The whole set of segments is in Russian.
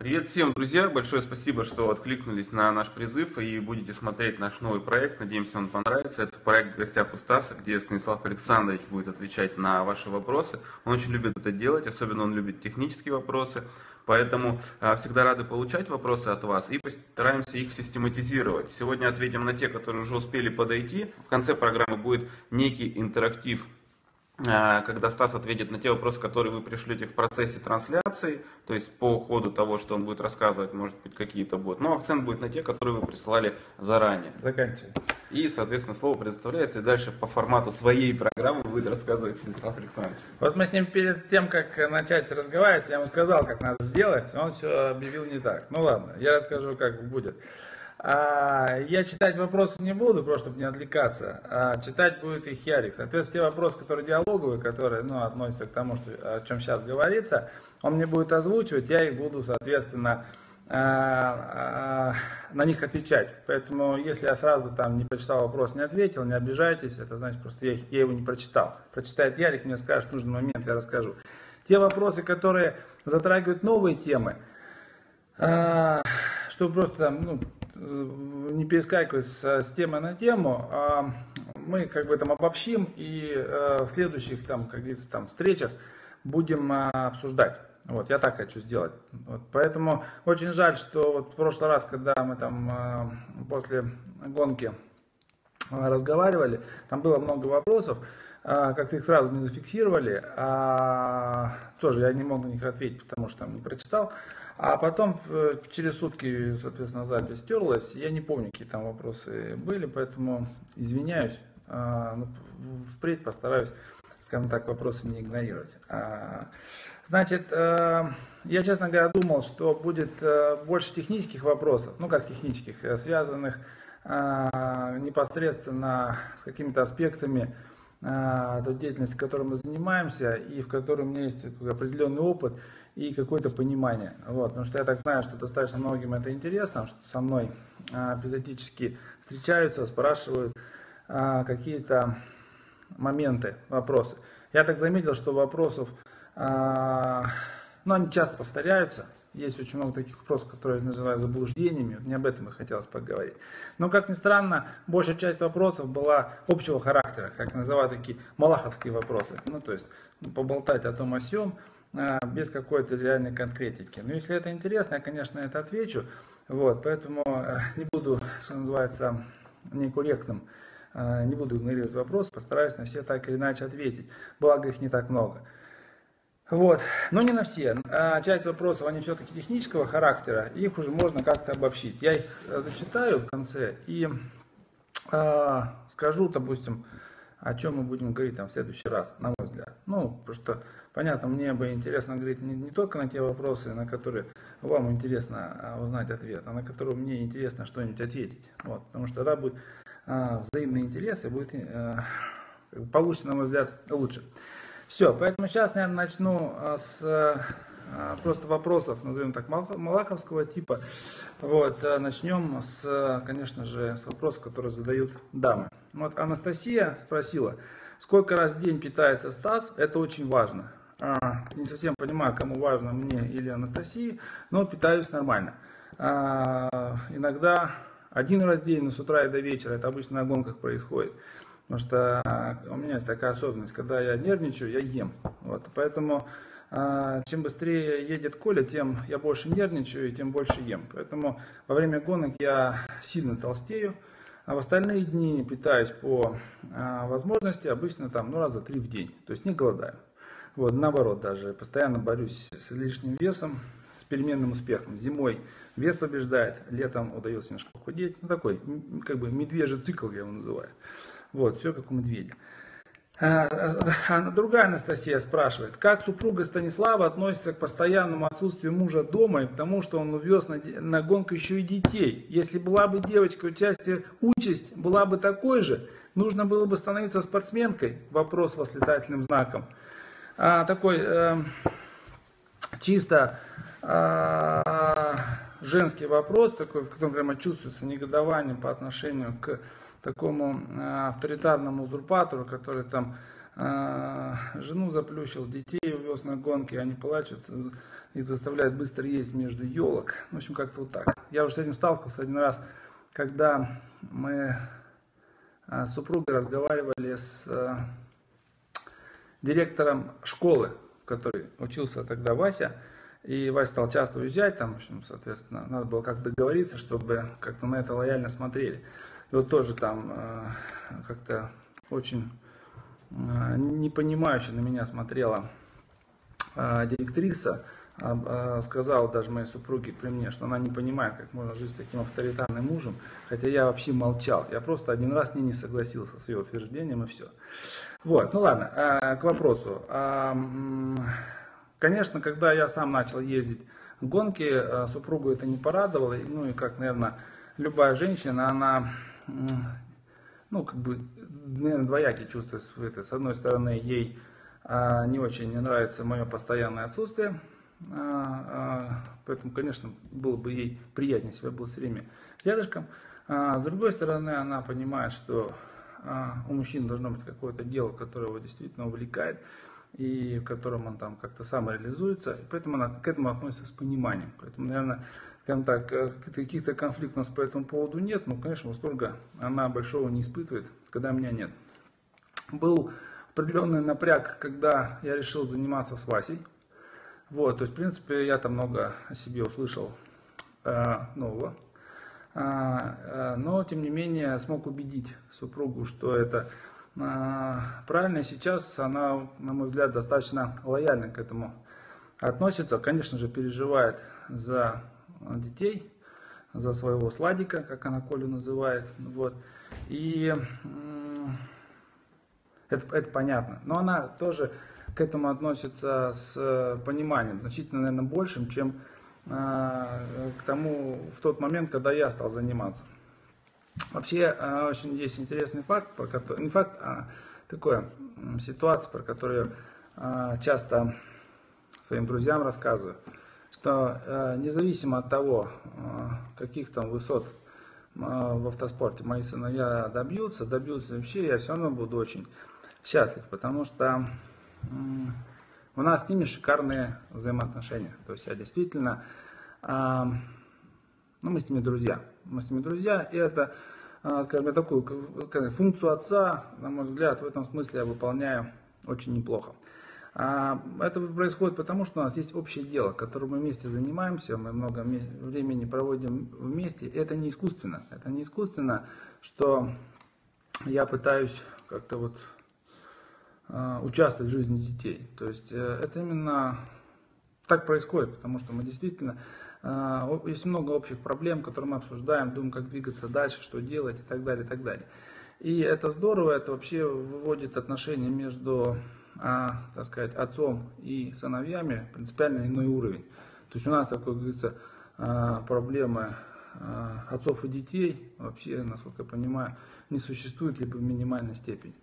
Привет всем, друзья! Большое спасибо, что откликнулись на наш призыв и будете смотреть наш новый проект. Надеемся, он понравится. Это проект в гостях у Стаса, где Станислав Александрович будет отвечать на ваши вопросы. Он очень любит это делать, особенно он любит технические вопросы. Поэтому а, всегда рады получать вопросы от вас и постараемся их систематизировать. Сегодня ответим на те, которые уже успели подойти. В конце программы будет некий интерактив когда Стас ответит на те вопросы, которые вы пришлете в процессе трансляции, то есть по ходу того, что он будет рассказывать, может быть, какие-то будут. Но акцент будет на те, которые вы присылали заранее. Заканчиваем. И, соответственно, слово предоставляется, и дальше по формату своей программы будет рассказывать Станислав Александрович. Вот мы с ним перед тем, как начать разговаривать, я ему сказал, как надо сделать, он все объявил не так. Ну ладно, я расскажу, как будет. А, я читать вопросы не буду, просто чтобы не отвлекаться. А читать будет их Ярик. Соответственно, те вопросы, которые диалоговые, которые ну, относятся к тому, что, о чем сейчас говорится, он мне будет озвучивать, я их буду, соответственно, а, а, на них отвечать. Поэтому, если я сразу там не прочитал вопрос, не ответил, не обижайтесь, это значит просто я, я его не прочитал. Прочитает Ярик, мне скажет в нужный момент, я расскажу. Те вопросы, которые затрагивают новые темы, чтобы просто ну, Э, не перескакивать с, с темы на тему, а мы как бы там обобщим и э, в следующих там, как говорится, там встречах будем э, обсуждать. Вот, я так хочу сделать. Вот, поэтому очень жаль, что вот в прошлый раз, когда мы там э, после гонки разговаривали, там было много вопросов, э, как-то их сразу не зафиксировали, а тоже я не мог на них ответить, потому что там не прочитал. А потом через сутки, соответственно, запись стерлась. Я не помню, какие там вопросы были, поэтому извиняюсь. А, ну, впредь постараюсь, скажем так, вопросы не игнорировать. А, значит, э, я, честно говоря, думал, что будет э, больше технических вопросов, ну как технических, э, связанных непосредственно с какими-то аспектами той деятельности, которой мы занимаемся, и в которой у меня есть определенный опыт и какое-то понимание. Вот, потому что я так знаю, что достаточно многим это интересно, что со мной а, эпизодически встречаются, спрашивают а, какие-то моменты, вопросы. Я так заметил, что вопросов, а, ну, они часто повторяются. Есть очень много таких вопросов, которые я называю заблуждениями. Не об этом и хотелось поговорить. Но, как ни странно, большая часть вопросов была общего характера, как называют такие малаховские вопросы. Ну, то есть, поболтать о том о сём, без какой-то реальной конкретики. Но если это интересно, я, конечно, это отвечу. Вот, поэтому э, не буду, что называется, некорректным, э, не буду игнорировать вопрос, постараюсь на все так или иначе ответить. Благо их не так много. Вот, но не на все. А часть вопросов, они все-таки технического характера, их уже можно как-то обобщить. Я их зачитаю в конце и э, скажу, допустим, о чем мы будем говорить там в следующий раз, на мой взгляд. Ну, что Понятно, мне бы интересно говорить не, не только на те вопросы, на которые вам интересно а, узнать ответ, а на которые мне интересно что-нибудь ответить. Вот, потому что тогда будет а, взаимный интерес и будет, а, получится, на мой взгляд, лучше. Все, поэтому сейчас, наверное, начну а, с а, просто вопросов, назовем так, малаховского типа. Вот, а, начнем с, конечно же, с вопросов, которые задают дамы. Вот Анастасия спросила, сколько раз в день питается Стас, это очень важно. А, не совсем понимаю, кому важно, мне или Анастасии, но питаюсь нормально. А, иногда один раз в день, с утра и до вечера, это обычно на гонках происходит. Потому что у меня есть такая особенность, когда я нервничаю, я ем. Вот, поэтому а, чем быстрее едет Коля, тем я больше нервничаю и тем больше ем. Поэтому во время гонок я сильно толстею. А в остальные дни питаюсь по возможности, обычно там ну, раза три в день. То есть не голодаю. Вот, наоборот даже, постоянно борюсь с лишним весом, с переменным успехом. Зимой вес побеждает, летом удается немножко похудеть. Ну такой, как бы медвежий цикл я его называю. Вот, все как у медведя. А, а, а другая Анастасия спрашивает, как супруга Станислава относится к постоянному отсутствию мужа дома и к тому, что он увез на, на гонку еще и детей. Если была бы девочка участие, участь была бы такой же, нужно было бы становиться спортсменкой? Вопрос восклицательным знаком такой э, чисто э, женский вопрос, такой, в котором прямо чувствуется негодование по отношению к такому э, авторитарному узурпатору, который там а, жену заплющил, детей увез на гонки, они плачут и заставляют быстро есть между елок. В общем, как-то вот так. Я уже с этим сталкивался один раз, когда мы а, с супругой разговаривали с а, директором школы, в которой учился тогда Вася. И Вася стал часто уезжать, там, в общем, соответственно, надо было как-то договориться, чтобы как-то на это лояльно смотрели. И вот тоже там э, как-то очень э, непонимающе на меня смотрела э, директриса, э, сказала даже моей супруге при мне, что она не понимает, как можно жить с таким авторитарным мужем, хотя я вообще молчал. Я просто один раз с ней не согласился с ее утверждением и все. Вот, ну ладно, э, к вопросу. Э, конечно, когда я сам начал ездить в гонки, э, супругу это не порадовало, ну и как, наверное, любая женщина, она ну, как бы, наверное, двоякие чувства испытывает. С одной стороны, ей а, не очень нравится мое постоянное отсутствие, а, а, поэтому, конечно, было бы ей приятнее, если бы был все время рядышком. А, с другой стороны, она понимает, что а, у мужчины должно быть какое-то дело, которое его действительно увлекает, и в котором он там как-то самореализуется, и поэтому она к этому относится с пониманием. Поэтому, наверное, скажем так, э, каких-то конфликтов у нас по этому поводу нет, но, конечно, восторга она большого не испытывает, когда меня нет. Был определенный напряг, когда я решил заниматься с Васей. Вот, то есть, в принципе, я там много о себе услышал э, нового. А, э, но, тем не менее, смог убедить супругу, что это э, правильно. Сейчас она, на мой взгляд, достаточно лояльно к этому относится. Конечно же, переживает за детей, за своего сладика, как она Колю называет. Вот. И это, это понятно. Но она тоже к этому относится с пониманием, значительно, наверное, большим, чем э, к тому в тот момент, когда я стал заниматься. Вообще, э, очень есть интересный факт, про который, не факт, а такая ситуация, про которую э, часто своим друзьям рассказываю что э, независимо от того, э, каких там высот э, в автоспорте мои сыновья добьются, добьются вообще, я все равно буду очень счастлив, потому что у нас с ними шикарные взаимоотношения. То есть я действительно, ну мы с ними друзья, мы с ними друзья, и это, скажем, я такую функцию отца, на мой взгляд, в этом смысле я выполняю очень неплохо. А, это происходит потому, что у нас есть общее дело, которым мы вместе занимаемся, мы много времени проводим вместе. Это не искусственно. Это не искусственно, что я пытаюсь как-то вот участвовать в жизни детей. То есть э, это именно так происходит, потому что мы действительно а, есть много общих проблем, которые мы обсуждаем, думаем, как двигаться дальше, что делать и так далее, и так далее. И это здорово, это вообще выводит отношения между так сказать, отцом и сыновьями принципиально иной уровень. То есть у нас такой, говорится, а, проблемы отцов и детей вообще, насколько я понимаю, не существует либо в минимальной степени.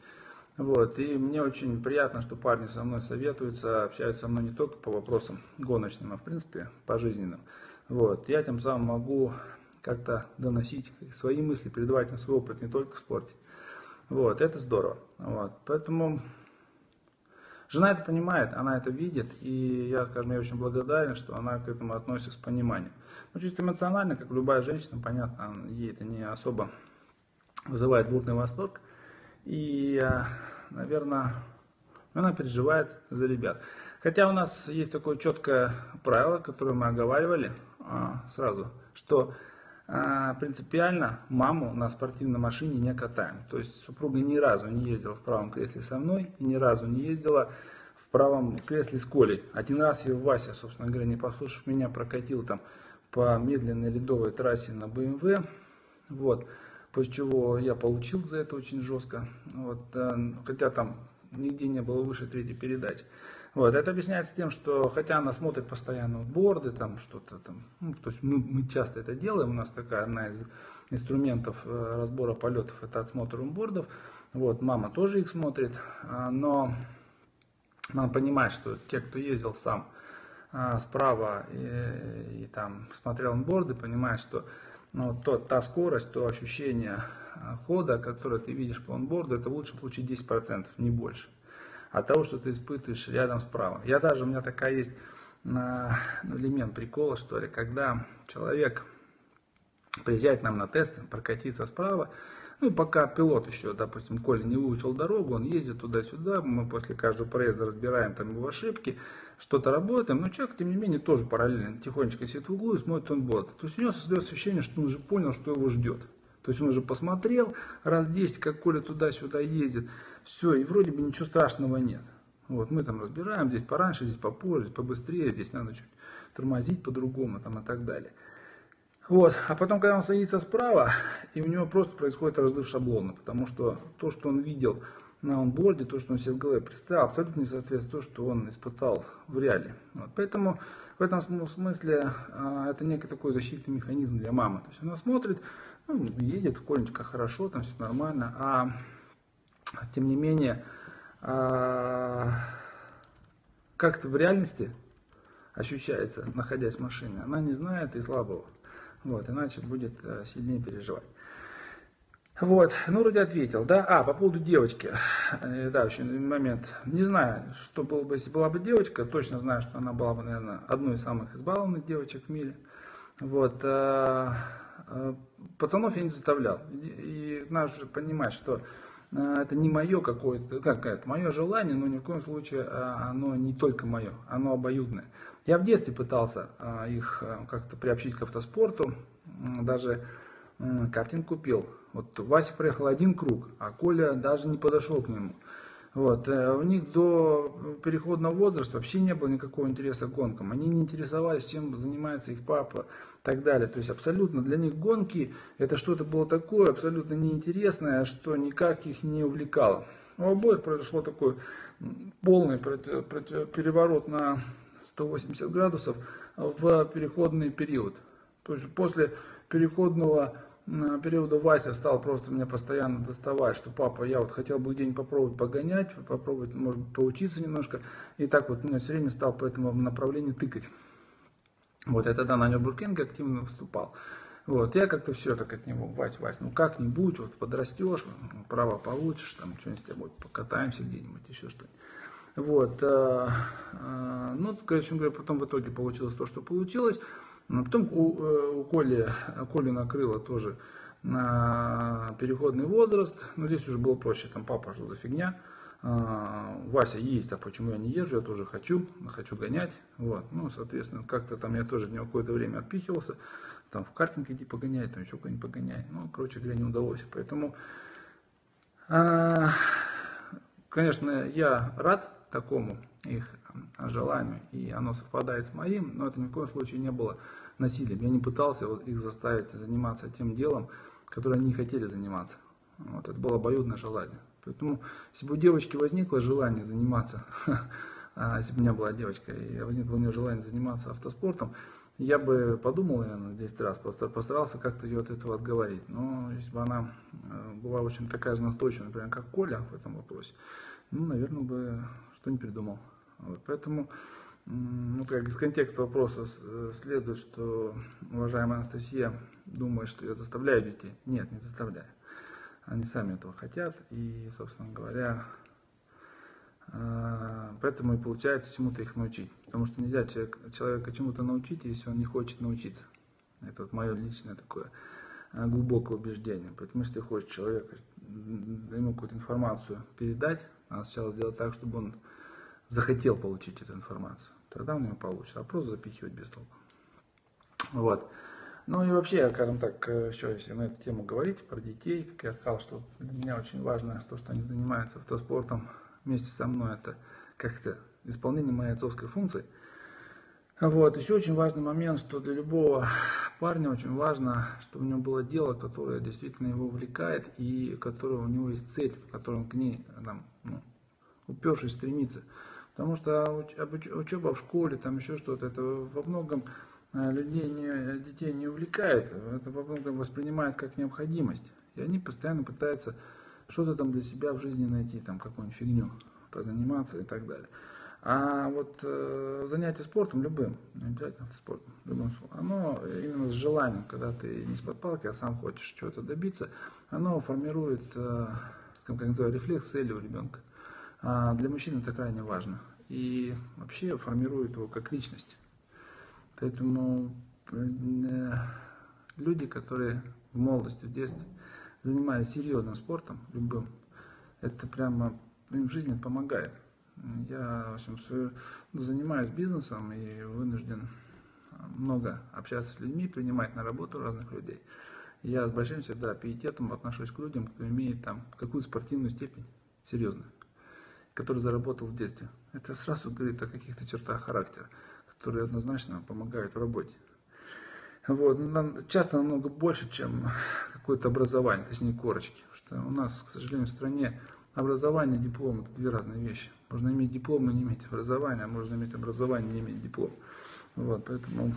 Вот. И мне очень приятно, что парни со мной советуются, общаются со мной не только по вопросам гоночным, а в принципе по жизненным. Вот. Я тем самым могу как-то доносить свои мысли, передавать им свой опыт не только в спорте. Вот. Это здорово. Вот. Поэтому Жена это понимает, она это видит, и я, скажем, я очень благодарен, что она к этому относится с пониманием. Ну, чисто эмоционально, как любая женщина, понятно, ей это не особо вызывает бурный восторг. И, наверное, она переживает за ребят. Хотя у нас есть такое четкое правило, которое мы оговаривали а, сразу, что а, принципиально маму на спортивной машине не катаем. То есть супруга ни разу не ездила в правом кресле со мной ни разу не ездила в правом кресле с Колей. Один раз ее Вася, собственно говоря, не послушав меня, прокатил там по медленной ледовой трассе на БМВ. Вот. После чего я получил за это очень жестко. Вот. Э, хотя там нигде не было выше третьей передачи. Вот, это объясняется тем, что хотя она смотрит постоянно борды, там что-то там, ну, то есть мы, мы часто это делаем, у нас такая одна из инструментов э, разбора полетов, это отсмотр бордов. Вот, мама тоже их смотрит, а, но надо понимать, что те, кто ездил сам справа и, и там смотрел борды, понимают, что ну, то, та скорость, то ощущение а, хода, которое ты видишь по онборду, это в лучшем случае 10%, не больше. от того, что ты испытываешь рядом справа. Я даже, у меня такая есть на, ну, элемент прикола, что ли, когда человек приезжает к нам на тесты, прокатиться справа, ну, пока пилот еще, допустим, Коля не выучил дорогу, он ездит туда-сюда, мы после каждого проезда разбираем там его ошибки, что-то работаем, но человек, тем не менее, тоже параллельно тихонечко сидит в углу и смотрит он борт. То есть у него создается ощущение, что он уже понял, что его ждет. То есть он уже посмотрел раз 10, как Коля туда-сюда ездит, все, и вроде бы ничего страшного нет. Вот, мы там разбираем, здесь пораньше, здесь попозже, здесь побыстрее, здесь надо чуть тормозить по-другому там и так далее. Вот. А потом, когда он садится справа, и у него просто происходит разрыв шаблона, потому что то, что он видел на онборде, то, что он себе в голове представил, абсолютно не соответствует то, что он испытал в реале. Вот. Поэтому в этом смысле а, это некий такой защитный механизм для мамы. То есть она смотрит, ну, едет, Коленька хорошо, там все нормально, а тем не менее, а, как-то в реальности ощущается, находясь в машине, она не знает и слабого. Вот, иначе будет э, сильнее переживать. Вот, ну вроде ответил, да. А, по поводу девочки, э, да, еще момент. Не знаю, что было бы, если была бы девочка, точно знаю, что она была бы, наверное, одной из самых избалованных девочек в мире. Вот, э, пацанов я не заставлял. И, и надо же понимать, что это не мое какое-то, как это, мое желание, но ни в коем случае оно не только мое, оно обоюдное. Я в детстве пытался их как-то приобщить к автоспорту, даже картин купил. Вот Вася проехал один круг, а Коля даже не подошел к нему. Вот. Э, у них до переходного возраста вообще не было никакого интереса к гонкам. Они не интересовались, чем занимается их папа и так далее. То есть абсолютно для них гонки это что-то было такое абсолютно неинтересное, что никак их не увлекало. У обоих произошло такой полный переворот на 180 градусов в переходный период. То есть после переходного периода Вася стал просто меня постоянно доставать, что папа, я вот хотел бы день попробовать погонять, попробовать, может поучиться немножко. И так вот меня все время стал по этому направлению тыкать. Вот я тогда на Нюрбургринге активно выступал. Вот, я как-то все так от него, Вась, Вась, ну как-нибудь, вот подрастешь, право получишь, там что-нибудь с тобой покатаемся где-нибудь, еще что-нибудь. Вот, э, э, ну, короче говоря, потом в итоге получилось то, что получилось. Но потом у, э, у Коли, Коли накрыло тоже на переходный возраст. Но здесь уже было проще, там папа, что за фигня. Вася есть, а почему я не езжу, я тоже хочу, хочу гонять. Вот. Ну, соответственно, как-то там я тоже не какое-то время отпихивался. Там в картинг иди погоняй, там еще кого-нибудь погоняй. Ну, короче говоря, не удалось. Поэтому, конечно, я рад такому их желанию, и оно совпадает с моим, но это ни в коем случае не было насилием. Я не пытался их заставить заниматься тем делом, которое они не хотели заниматься. Вот, это было обоюдное желание. Поэтому, если бы у девочки возникло желание заниматься, а если бы у меня была девочка, и возникло у нее желание заниматься автоспортом, я бы подумал, наверное, 10 раз, постарался как-то ее от этого отговорить. Но если бы она э, была очень такая же настойчивая, например, как Коля в этом вопросе, ну, наверное, бы что не придумал. Вот, поэтому, ну, как из контекста вопроса э, следует, что уважаемая Анастасия думает, что я заставляю детей. Нет, не заставляю. Они сами этого хотят, и, собственно говоря, э, поэтому и получается чему-то их научить. Потому что нельзя человек, человека чему-то научить, если он не хочет научиться. Это вот мое личное такое э, глубокое убеждение. Поэтому если ты хочешь человека, ему какую-то информацию передать, надо сначала сделать так, чтобы он захотел получить эту информацию. Тогда он ее получит, а просто запихивать без толку. Вот. Ну и вообще, скажем так, э, еще если на эту тему говорить, про детей, как я сказал, что для меня очень важно то, что они занимаются автоспортом вместе со мной, это как-то исполнение моей отцовской функции. Вот. Еще очень важный момент, что для любого парня очень важно, чтобы у него было дело, которое действительно его увлекает и которое у него есть цель, в котором к ней там, ну, упершись стремится. Потому что учеба в школе, там еще что-то, это во многом э, людей не, детей не увлекает, это во многом воспринимается как необходимость. И они постоянно пытаются что-то там для себя в жизни найти, там какую-нибудь фигню позаниматься и так далее. А вот э, занятие спортом любым, не обязательно спортом, любым, оно именно с желанием, когда ты не с-под палки, а сам хочешь чего-то добиться, оно формирует, э, как называю, рефлекс цели у ребенка. А для мужчин это крайне важно. И вообще формирует его как личность. Поэтому э, люди, которые в молодости, в детстве занимались серьезным спортом, любым, это прямо им в жизни помогает. Я, в общем, свою, ну, занимаюсь бизнесом и вынужден много общаться с людьми, принимать на работу разных людей. Я с большим всегда пиететом отношусь к людям, кто имеет там какую спортивную степень, серьезную, который заработал в детстве. Это сразу говорит о каких-то чертах характера, которые однозначно помогают в работе. Вот, часто намного больше, чем какое-то образование, точнее корочки. Что у нас, к сожалению, в стране образование и диплом это две разные вещи. Можно иметь диплом и не иметь образования, а можно иметь образование и не иметь диплом. Вот, поэтому,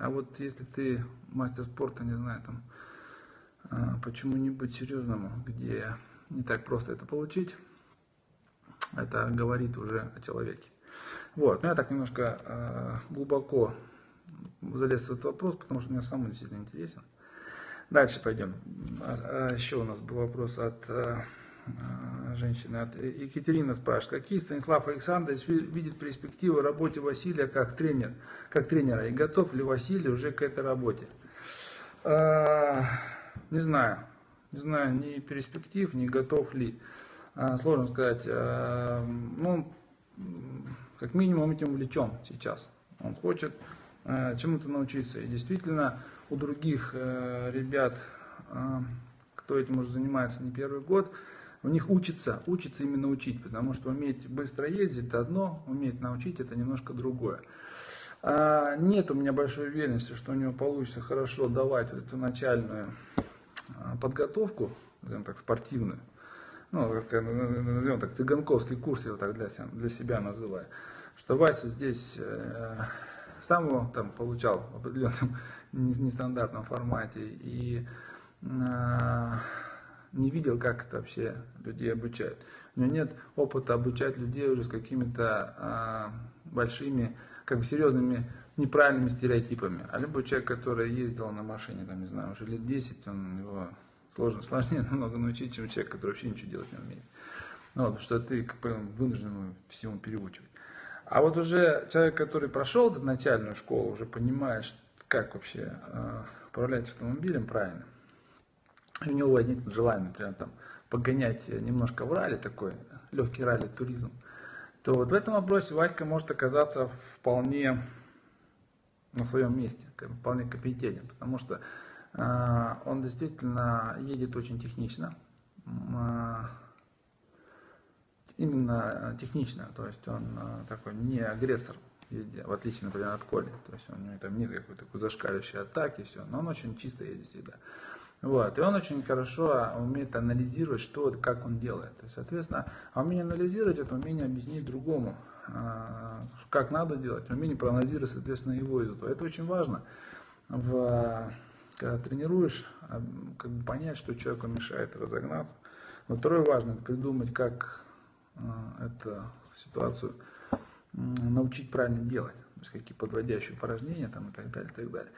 а вот если ты мастер спорта, не знаю, там, а, почему-нибудь серьезному, где не так просто это получить, это говорит уже о человеке. Вот, ну я так немножко э, глубоко залез в этот вопрос, потому что мне самый действительно интересен. Дальше пойдем. А, а еще у нас был вопрос от э, женщины. От Екатерина спрашивает, какие Станислав Александрович видит перспективы работе Василия как тренер, как тренера, и готов ли Василий уже к этой работе? Не знаю, не знаю ни перспектив, ни готов ли. Сложно сказать. Ну, как минимум этим увлечен сейчас. Он хочет Э, чему-то научиться. И действительно, у других э, ребят, э, кто этим уже занимается не первый год, у них учится, учится именно учить, потому что уметь быстро ездить это одно, уметь научить это немножко другое. А, нет у меня большой уверенности, что у него получится хорошо давать вот эту начальную подготовку, так, спортивную. Ну, как, назовем так, цыганковский курс, я его так для для себя называю. Что Вася здесь сам его там получал в определенном нестандартном формате и э, не видел, как это вообще людей обучают. У него нет опыта обучать людей уже с какими-то э, большими, как бы серьезными неправильными стереотипами. А любой человек, который ездил на машине, там, не знаю, уже лет 10, он его сложно, сложнее намного научить, чем человек, который вообще ничего делать не умеет. Ну, вот, что ты вынужден всему переучивать. А вот уже человек, который прошел начальную школу, уже понимает, как вообще э, управлять автомобилем правильно. И у него возникнет желание, например, там, погонять немножко в ралли, такой легкий ралли туризм, то вот в этом вопросе Васька может оказаться вполне на своем месте, вполне компетентен, потому что он действительно едет очень технично, э, именно технично, то есть он э, такой не агрессор везде, в отличие, например, от Коли, то есть у него там нет какой-то такой зашкаливающей атаки, все, но он очень чисто ездит всегда. Вот, и он очень хорошо умеет анализировать, что, как он делает. То есть, соответственно, а умение анализировать, это умение объяснить другому, как надо делать, умение проанализировать, соответственно, его из этого. Это очень важно, в, когда тренируешь, как бы понять, что человеку мешает разогнаться. Но второе важно, придумать, как Э, эту ситуацию научить правильно делать. То есть какие подводящие упражнения там и так далее, и так далее.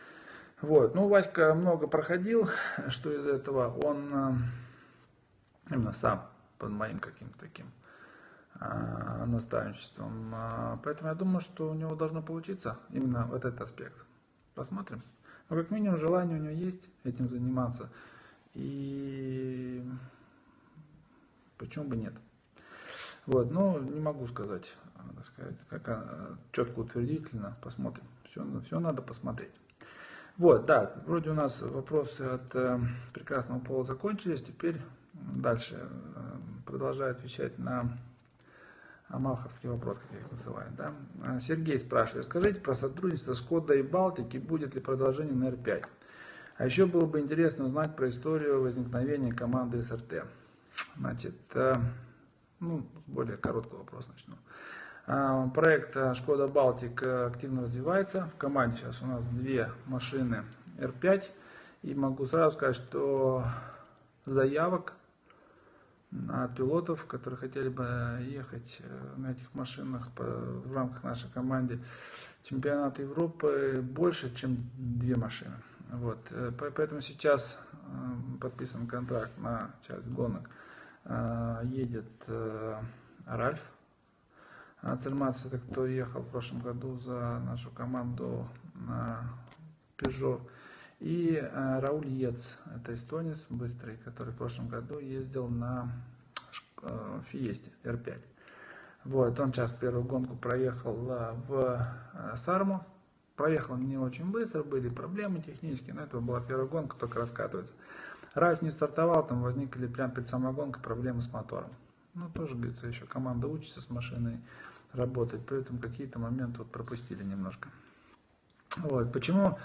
Вот. Ну, Васька много проходил, что из этого он э, именно сам под моим каким-то таким наставничеством. Поэтому я думаю, что у него должно получиться именно вот этот аспект. Посмотрим. Но как минимум желание у него есть этим заниматься. И почему бы нет? Вот, но не могу сказать, так сказать, как а, четко утвердительно, посмотрим. Все, все надо посмотреть. Вот, да, вроде у нас вопросы от э, прекрасного пола закончились. Теперь дальше э, продолжаю отвечать на Амалховский вопрос, как я их называю. Да? А, Сергей спрашивает, скажите про сотрудничество с и Балтики, будет ли продолжение на R5? А еще было бы интересно узнать про историю возникновения команды СРТ. Значит, э, ну, более короткий вопрос начну. А, проект а, Шкода Балтик э, активно развивается. В команде сейчас у нас две машины R5. И могу сразу сказать, что заявок от пилотов, которые хотели бы ехать э, на этих машинах в рамках нашей команды чемпионата Европы больше, чем две машины. Вот. Э, поэтому сейчас подписан контракт на часть гонок Э, едет э, Ральф. Цельмац это кто ехал в прошлом году за нашу команду на Peugeot. И э, Рауль Ец, это эстонец быстрый, который в прошлом году ездил на э, Фиесте R5. Вот, он сейчас первую гонку проехал э, в Сарму. Проехал не очень быстро, были проблемы технические, но это была первая гонка, только раскатывается. Райф не стартовал, там возникли прямо перед самой гонкой проблемы с мотором. Ну, тоже, говорится, еще команда учится с машиной работать, поэтому какие-то моменты вот пропустили немножко. Вот, почему э,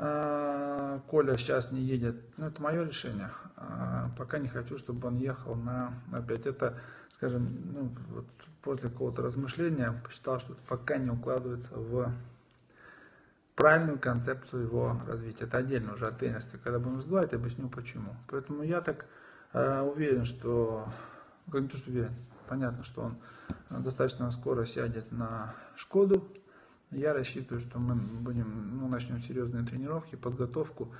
Коля сейчас не едет? Ну, это мое решение. Э, пока не хочу, чтобы он ехал на, опять это, скажем, ну, вот после какого-то размышления посчитал, что это пока не укладывается в правильную концепцию его развития. Это отдельно уже от тренерства. Когда будем разбирать, объясню почему. Поэтому я так э, уверен, что, как не то, что уверен, понятно, что он достаточно скоро сядет на Шкоду. Я рассчитываю, что мы будем, ну, начнем серьезные тренировки, подготовку,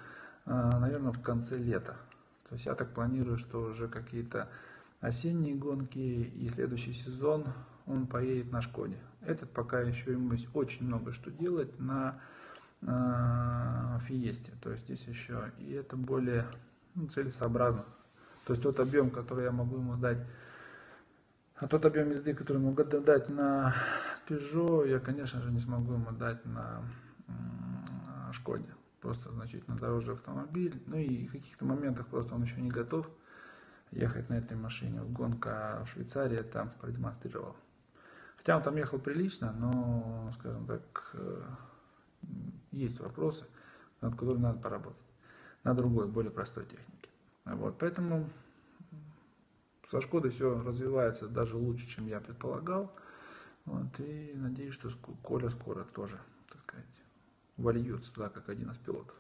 э, наверное, в конце лета. То есть я так планирую, что уже какие-то осенние гонки и следующий сезон он поедет на Шкоде. Этот пока еще ему очень много что делать на э, Фиесте. То есть здесь еще и это более ну, целесообразно. То есть тот объем, который я могу ему дать, а тот объем езды, который могу дать на Peugeot, я, конечно же, не смогу ему дать на Шкоде. Просто значительно дороже автомобиль. Ну и в каких-то моментах просто он еще не готов ехать на этой машине. Вот гонка в Швейцарии это продемонстрировал. Хотя он там ехал прилично, но, скажем так, э, есть вопросы, над которыми надо поработать. На другой, более простой технике. Вот, поэтому со Шкодой все развивается даже лучше, чем я предполагал. Вот, и надеюсь, что Коля скоро тоже, так сказать, вольется туда, как один из пилотов.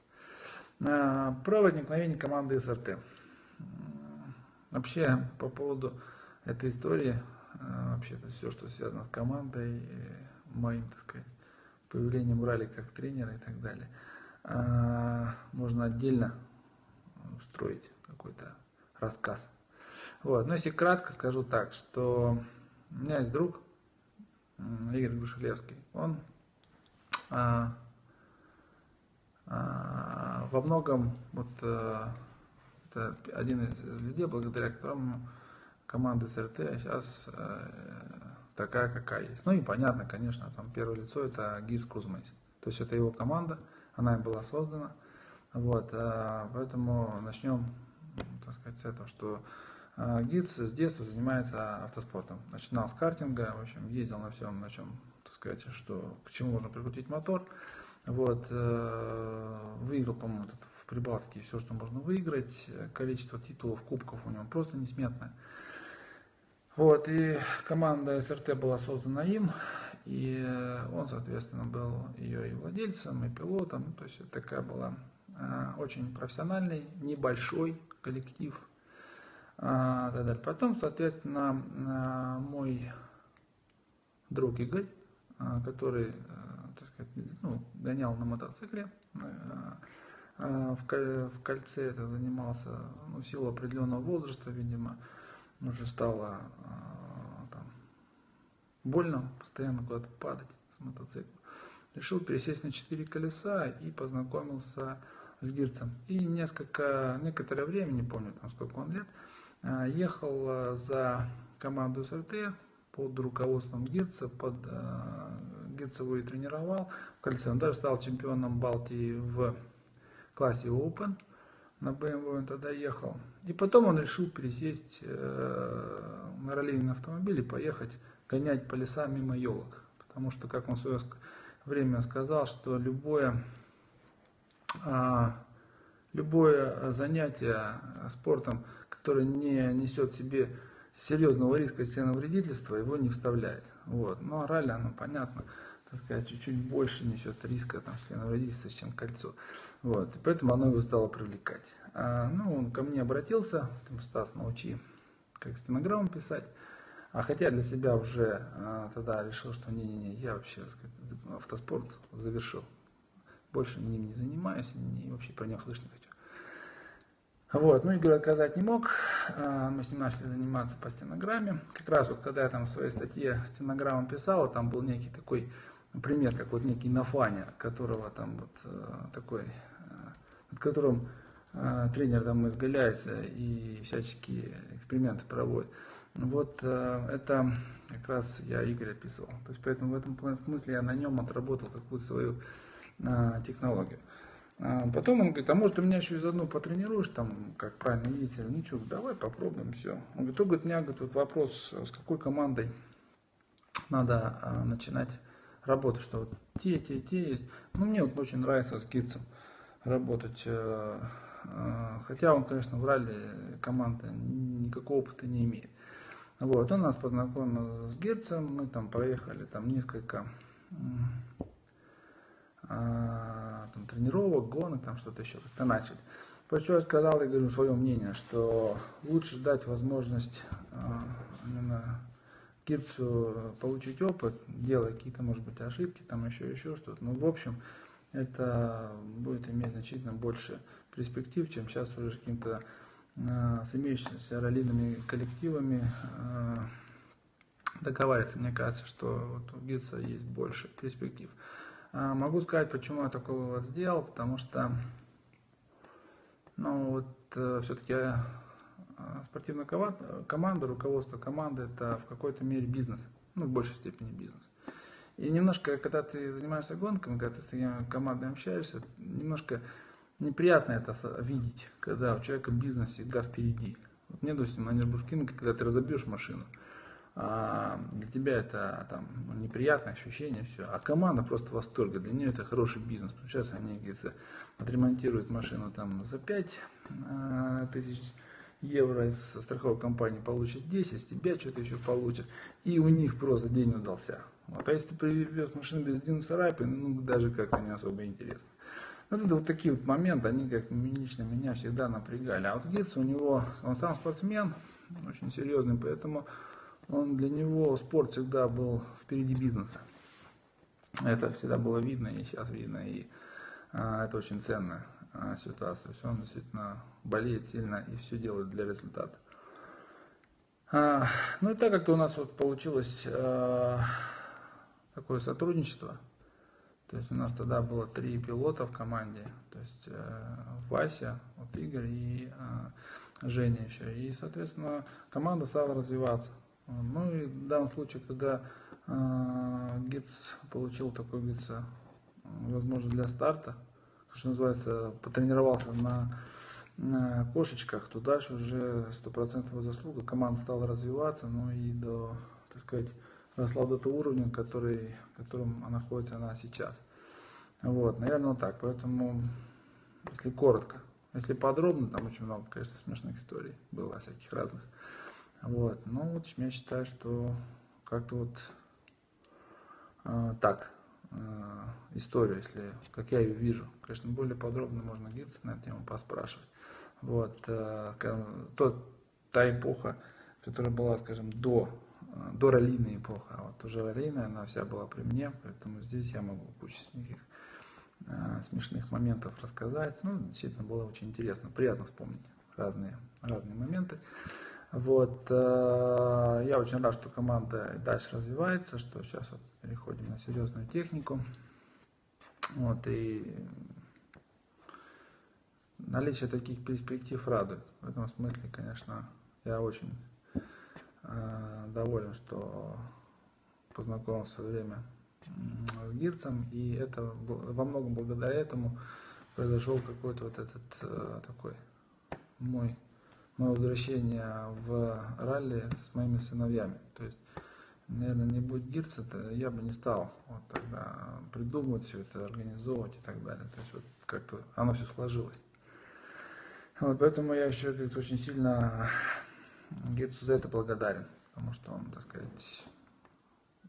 А, про возникновение команды СРТ. Вообще, по поводу этой истории, а, вообще это все, что связано с командой, моим, так сказать, появлением Рали как тренера и так далее, а, можно отдельно устроить какой-то рассказ. Вот. Но если кратко скажу так, что у меня есть друг, Игорь Гушелевский, он а, а, во многом вот а, это один из людей, благодаря которому команда СРТ сейчас э, такая, какая есть. Ну и понятно, конечно, там первое лицо это Гирс Кузмейс. То есть это его команда, она им была создана. Вот, э, поэтому начнем, так сказать, с этого, что э, Гирс с детства занимается автоспортом. Начинал с картинга, в общем, ездил на всем, на чем, так сказать, что, к чему можно прикрутить мотор. Вот, выиграл, по-моему, в Прибалтике все, что можно выиграть. Количество титулов, кубков у него просто несметное. Вот, и команда СРТ была создана им, и он, соответственно, был ее и владельцем, и пилотом. То есть такая была э, очень профессиональный, небольшой коллектив. А. Потом, соответственно, э, мой друг Игорь, э, который так сказать, ну, гонял на мотоцикле, в кольце это занимался ну, в силу определенного возраста, видимо, уже стало а, там, больно постоянно куда-то падать с мотоцикла. Решил пересесть на четыре колеса и познакомился с Гирцем. И несколько, некоторое время, не помню там сколько он лет, а, ехал а, за команду СРТ под руководством Гирца, под Гирц его и тренировал в кольце. Он даже стал чемпионом Балтии в классе Open – на BMW он тогда ехал. И потом он решил пересесть э, на раллийный автомобиль и поехать гонять по лесам мимо елок. Потому что, как он в свое время сказал, что любое, а, любое занятие спортом, которое не несет себе серьезного риска вредительства, его не вставляет. Вот. Но ралли, оно понятно, так сказать, чуть-чуть больше несет риска там, вредительства, чем кольцо. Вот, и поэтому оно его стало привлекать. А, ну, он ко мне обратился, Стас, научи, как стенограмму писать. А хотя для себя уже а, тогда решил, что не-не-не, я вообще сказать, автоспорт завершил. Больше ним не занимаюсь, и вообще про него хочу. Вот, ну Игорь отказать не мог, а, мы с ним начали заниматься по стенограмме. Как раз вот когда я там в своей статье стенограмму писал, там был некий такой пример, как вот некий Нафаня, которого там вот э, такой, э, над которым э, тренер там изгаляется и всяческие эксперименты проводит. Вот это как раз я Игорь описывал. То есть поэтому в этом смысле я на нем отработал какую-то свою технологию. А потом он говорит, а может ты меня еще и заодно потренируешь, там, как правильно ездить? Ну что, давай попробуем, все. Он говорит, говорит, у меня говорит, вот вопрос, с какой командой надо а, начинать работать, что вот те, те, те есть. Ну, мне вот очень нравится с Гибсом работать. Э, э, хотя он, конечно, в ралли команды никакого опыта не имеет. Вот, он нас познакомил с Герцем, мы там проехали там несколько а, там, тренировок, гонок, там что-то еще как-то начали. После я сказал и говорю свое мнение, что лучше дать возможность а, именно Кирцу получить опыт, делая какие-то, может быть, ошибки, там еще, еще что-то. Но, в общем, это будет иметь значительно больше перспектив, чем сейчас уже каким-то э, с имеющимися раллийными коллективами договариваться. Мне кажется, что вот у Гитца есть больше перспектив. А, могу сказать, почему я такой вывод сделал, потому что, ну вот, э, все-таки э, спортивная команда, руководство команды это в какой-то мере бизнес, ну в большей степени бизнес. И немножко, когда ты занимаешься гонками, когда ты с такими командой общаешься, немножко неприятно это видеть, когда у человека бизнес всегда впереди. Вот мне, допустим, на Нюрнбургкинге, когда ты разобьешь машину, для тебя это там неприятное ощущение, все. А команда просто в восторге. Для нее это хороший бизнес. Сейчас они, говорится, отремонтируют машину там за 5 а, тысяч евро из страховой компании получат 10, с тебя что-то еще получат. И у них просто день удался. Вот. А если ты привез машину без царапин, ну даже как-то не особо интересно. Вот это вот такие вот моменты, они как лично меня всегда напрягали. А вот Гитц у него, он сам спортсмен, очень серьезный, поэтому он для него спорт всегда был впереди бизнеса. Это всегда было видно и сейчас видно, и а, это очень ценная а, ситуация. То есть он действительно болеет сильно и все делает для результата. А, ну и так как-то у нас вот получилось а, такое сотрудничество. То есть у нас тогда было три пилота в команде. То есть э, Вася, вот Игорь и э, Женя еще. И, соответственно, команда стала развиваться. Ну и в данном случае, когда э, ГИЦ получил такой, говорится, возможность для старта, что называется, потренировался на, на кошечках, то дальше уже стопроцентная заслуга. Команда стала развиваться, ну и до, так сказать, росла до того уровня, который, в котором находится она сейчас. Вот, наверное, вот так. Поэтому, если коротко, если подробно, там очень много, конечно, смешных историй было всяких разных. Вот. Ну, вот я считаю, что как-то вот э, так э, историю, если, как я ее вижу. Конечно, более подробно можно Гирца на эту тему поспрашивать. Вот. Э, тот, та эпоха, которая была, скажем, до, э, до раллийной эпохи, а вот уже раллийная, она вся была при мне, поэтому здесь я могу кучу никаких э, смешных моментов рассказать. Ну, действительно, было очень интересно, приятно вспомнить разные, разные моменты. Вот, э, я очень рад, что команда дальше развивается, что сейчас вот переходим на серьезную технику. Вот, и наличие таких перспектив радует. В этом смысле, конечно, я очень э, доволен, что познакомился в время с Гирцем, и это во многом благодаря этому произошел какой-то вот этот э, такой мой мое возвращение в ралли с моими сыновьями. То есть, наверное, не будет Гирца, я бы не стал вот тогда придумывать все это, организовывать и так далее. То есть вот как-то оно все сложилось. Вот поэтому я еще говорит, очень сильно Гирцу за это благодарен, потому что он, так сказать,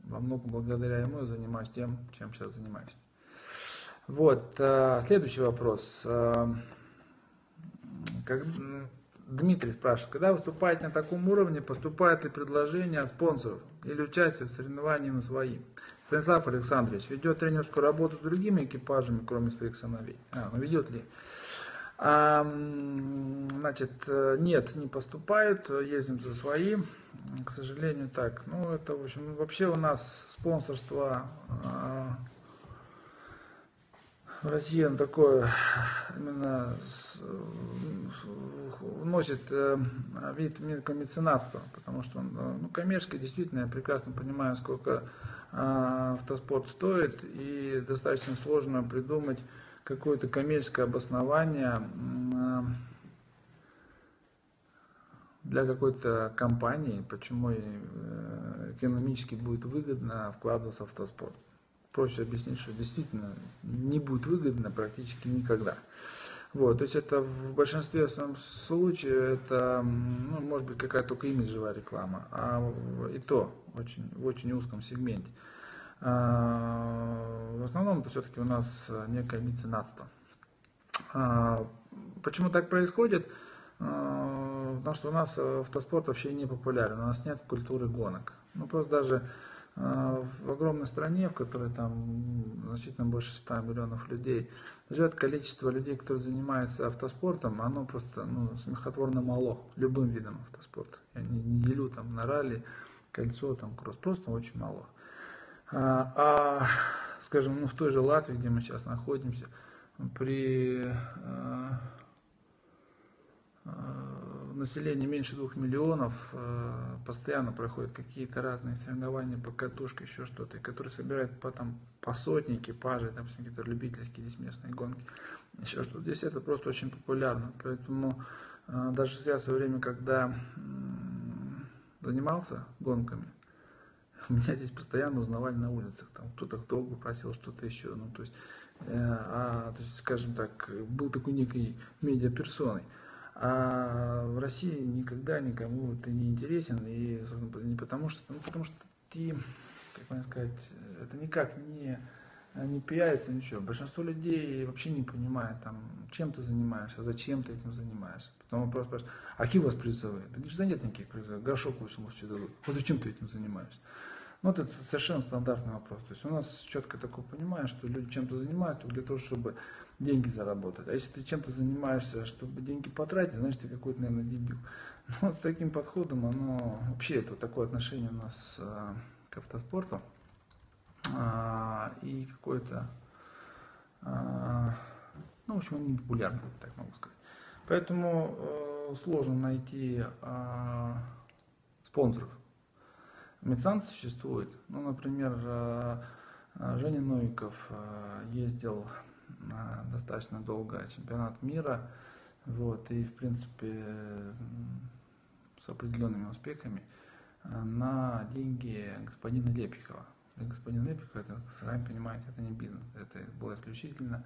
во многом благодаря ему занимаюсь тем, чем сейчас занимаюсь. Вот, э, следующий вопрос. Э, Дмитрий спрашивает, когда выступаете на таком уровне, поступает ли предложение от спонсоров или участие в соревновании на свои? Станислав Александрович ведет тренерскую работу с другими экипажами, кроме своих сыновей. А, ну ведет ли? А, значит, э, нет, не поступают, ездим за своим. К сожалению, так. Ну, это, в общем, вообще у нас спонсорство он такое именно носит э, вид меценатства, потому что он ну, коммерческий, действительно, я прекрасно понимаю, сколько а, автоспорт стоит, и достаточно сложно придумать какое-то коммерческое обоснование а, для какой-то компании, почему э, экономически будет выгодно вкладываться в автоспорт. Проще объяснить, что действительно не будет выгодно практически никогда. Вот, то есть это в большинстве случаев это, ну, может быть, какая-то только имиджевая реклама, а и то очень, в очень узком сегменте. А, в основном это все-таки у нас некое меценатство. А, почему так происходит? А, потому что у нас автоспорт вообще не популярен, у нас нет культуры гонок. Ну просто даже в огромной стране, в которой там значительно больше 100 миллионов людей, живет количество людей, которые занимаются автоспортом, оно просто ну, смехотворно мало, любым видом автоспорта. Я не, не делю там на ралли, кольцо, там кросс, просто очень мало. А, а скажем, ну, в той же Латвии, где мы сейчас находимся, при населении меньше двух миллионов а, постоянно проходят какие-то разные соревнования по катушке, еще что-то, и которые собирают потом по сотне экипажей, допустим, какие-то любительские здесь местные гонки, еще что-то. Здесь это просто очень популярно, поэтому даже я в свое время, когда занимался гонками, меня здесь постоянно узнавали на улицах, там кто-то долго просил что-то еще, ну то есть, э, а, то есть, скажем так, был такой некой медиаперсоной. А в России никогда никому ты не интересен, и не потому что, ну, потому что ты, как можно сказать, это никак не, не пиарится, ничего. Большинство людей вообще не понимает, там, чем ты занимаешься, зачем ты этим занимаешься. Потом вопрос спрашивает, а какие у вас призовые? Да говоришь, да нет никаких призовых, горшок лучше лучше дадут. Вот зачем ты этим занимаешься? Ну, это совершенно стандартный вопрос. То есть у нас четко такое понимание, что люди чем-то занимаются для того, чтобы деньги заработать. А если ты чем-то занимаешься, чтобы деньги потратить, значит ты какой-то, наверное, дебил. Вот с таким подходом, оно вообще это такое отношение у нас а, к автоспорту а, и какое-то, а, ну, в общем, они популярны, так могу сказать. Поэтому э, сложно найти э, спонсоров Мецант существует. Ну, например, э, э, Женя Новиков э, ездил достаточно долго чемпионат мира, вот, и, в принципе, с определенными успехами на деньги господина Лепикова. И господин Лепиков, это, сами понимаете, это не бизнес, это было исключительно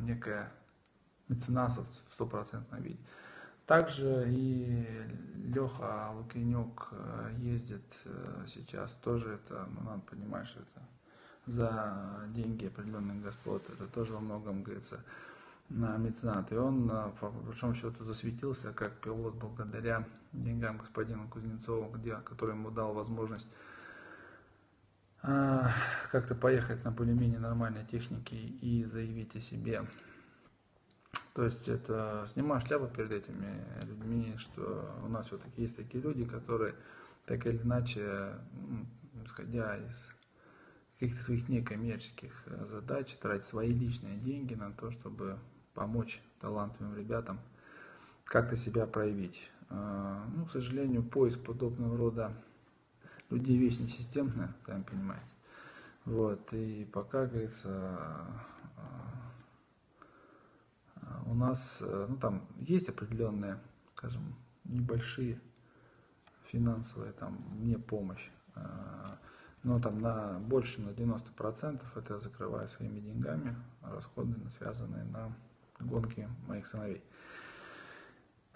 некая меценатство в стопроцентном виде. Также и Леха Лукинюк э, ездит э, сейчас, тоже это, ну, надо понимать, что это за деньги определенных господ, это тоже во многом, говорится, на меценат. И он, э, по большому счету, засветился как пилот благодаря деньгам господина Кузнецова, где, который ему дал возможность как-то поехать на более-менее нормальной технике и заявить о себе то есть это снимаю шляпу перед этими людьми, что у нас все-таки есть такие люди, которые так или иначе, исходя из каких-то своих некоммерческих э, задач, тратят свои личные деньги на то, чтобы помочь талантливым ребятам как-то себя проявить. А, ну, к сожалению, поиск подобного рода людей вещь не системная, сами понимаете. Вот, и пока, говорится, а, у нас, э, ну там есть определенные, скажем, небольшие финансовые там не помощь, э, но там на больше на 90% это я закрываю своими деньгами, расходы связанные на гонки моих сыновей.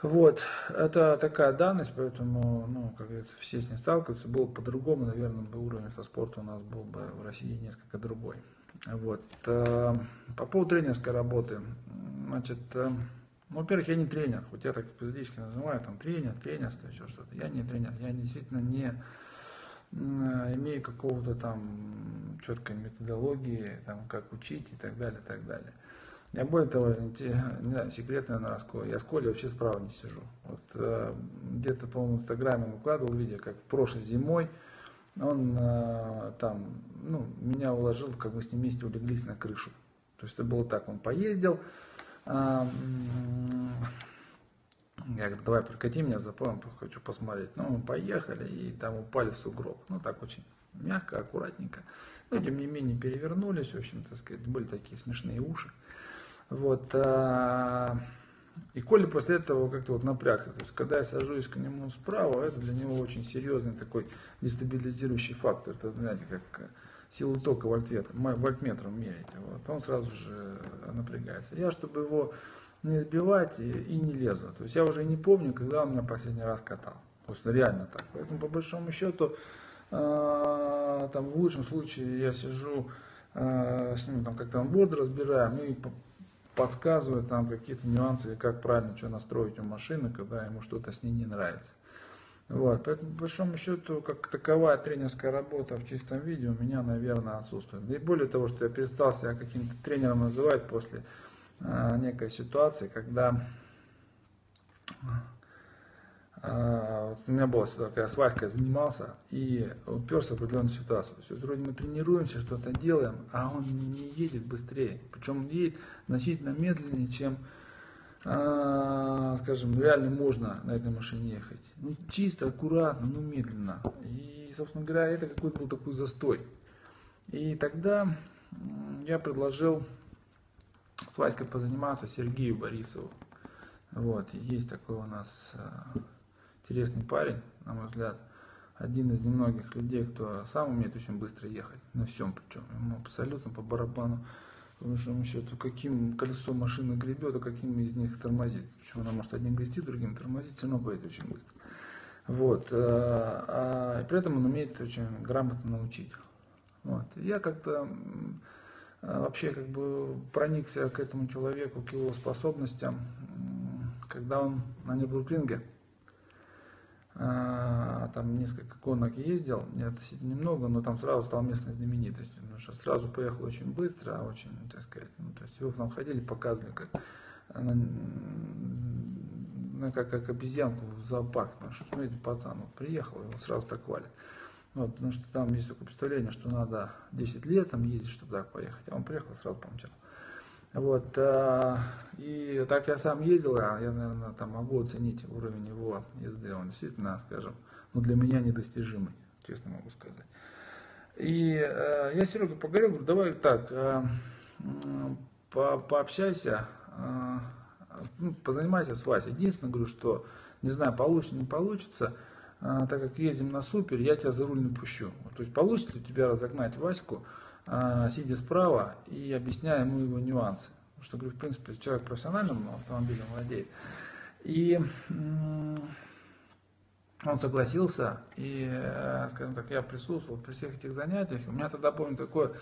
Вот, это такая данность, поэтому, ну, как говорится, все с ней сталкиваются. Было по-другому, наверное, бы уровень со спорта у нас был бы в России несколько другой. Вот. Э, по поводу тренерской работы. Значит, э, ну, во-первых, я не тренер, хоть я так физически называю, там тренер, тренерство, еще что-то. Я не тренер, я действительно не имею какого-то там четкой методологии, там, как учить и так далее, и так далее. Я более того, не знаю, секрет, наверное. Я с Колей вообще справа не сижу. Вот э, где-то, по-моему, в Инстаграме выкладывал видео, как прошлой зимой он э, там, ну, меня уложил, как мы с ним вместе улеглись на крышу. То есть это было так, он поездил, э, я говорю, давай прокати меня за хочу посмотреть. Ну, мы поехали и там упали в сугроб. Ну, так очень мягко, аккуратненько. Но, тем не менее, перевернулись, в общем, так сказать, были такие смешные уши. Вот. А, и Коля после этого как-то вот напрягся. То есть, когда я сажусь к нему справа, это для него очень серьезный такой дестабилизирующий фактор. Это, знаете, как силу тока вольтметром, мерить. Вот. Он сразу же напрягается. Я, чтобы его не сбивать и, не лезу. То есть я уже не помню, когда он меня последний раз катал. Просто реально так. Поэтому по большому счету, э, там в лучшем случае я сижу э, с ним там как-то онборд разбираем и подсказываю там какие-то нюансы, как правильно что настроить у машины, когда ему что-то с ней не нравится. Вот, поэтому, по большому счету, как таковая тренерская работа в чистом виде у меня, наверное, отсутствует. И более того, что я перестал себя каким-то тренером называть после некой ситуации, когда э, у меня была ситуация, я с Васькой занимался и уперся в определенную ситуацию. То есть вроде мы тренируемся, что-то делаем, а он не едет быстрее. Причем едет значительно медленнее, чем а, скажем, реально можно на этой машине ехать. Ну, чисто, аккуратно, но медленно. И, собственно говоря, это какой-то был такой застой. И тогда я предложил с Васькой позаниматься Сергею Борисову. Вот, есть такой у нас а, интересный парень, на мой взгляд, один из немногих людей, кто сам умеет очень быстро ехать, на всем причем, ему абсолютно по барабану по большому счету, каким колесо машины гребет, а каким из них тормозит. Причем она может одним грести, другим тормозить, все равно поедет очень быстро. Вот. А, а при этом он умеет очень грамотно научить. Вот. Я как-то вообще как бы проникся к этому человеку, к его способностям, когда он на Небургринге а, там несколько гонок ездил, не относительно немного, но там сразу стал местной знаменитостью, потому что сразу поехал очень быстро, очень, так сказать, ну, то есть его там ходили, показывали, как, ну, как, как обезьянку в зоопарк, потому что, смотрите, пацан вот приехал, его сразу так валит. Вот, потому что там есть такое представление, что надо 10 лет там ездить, чтобы так поехать, а он приехал, сразу помчал. Вот, э, и так я сам ездил, а я, наверное, там могу оценить уровень его езды. Он действительно, скажем, ну, для меня недостижимый, честно могу сказать. И э, я Серега поговорил, говорю, давай так, э, по, пообщайся, э, ну, позанимайся с Васей. Единственное, говорю, что, не знаю, получится, не получится, так как ездим на супер, я тебя за руль не пущу. То есть получится у тебя разогнать Ваську, а, сидя справа и объясняя ему его нюансы. Потому что, говорю, в принципе, человек профессиональным автомобилем владеет. И он согласился, и, э, скажем так, я присутствовал при всех этих занятиях. У меня тогда, помню, такое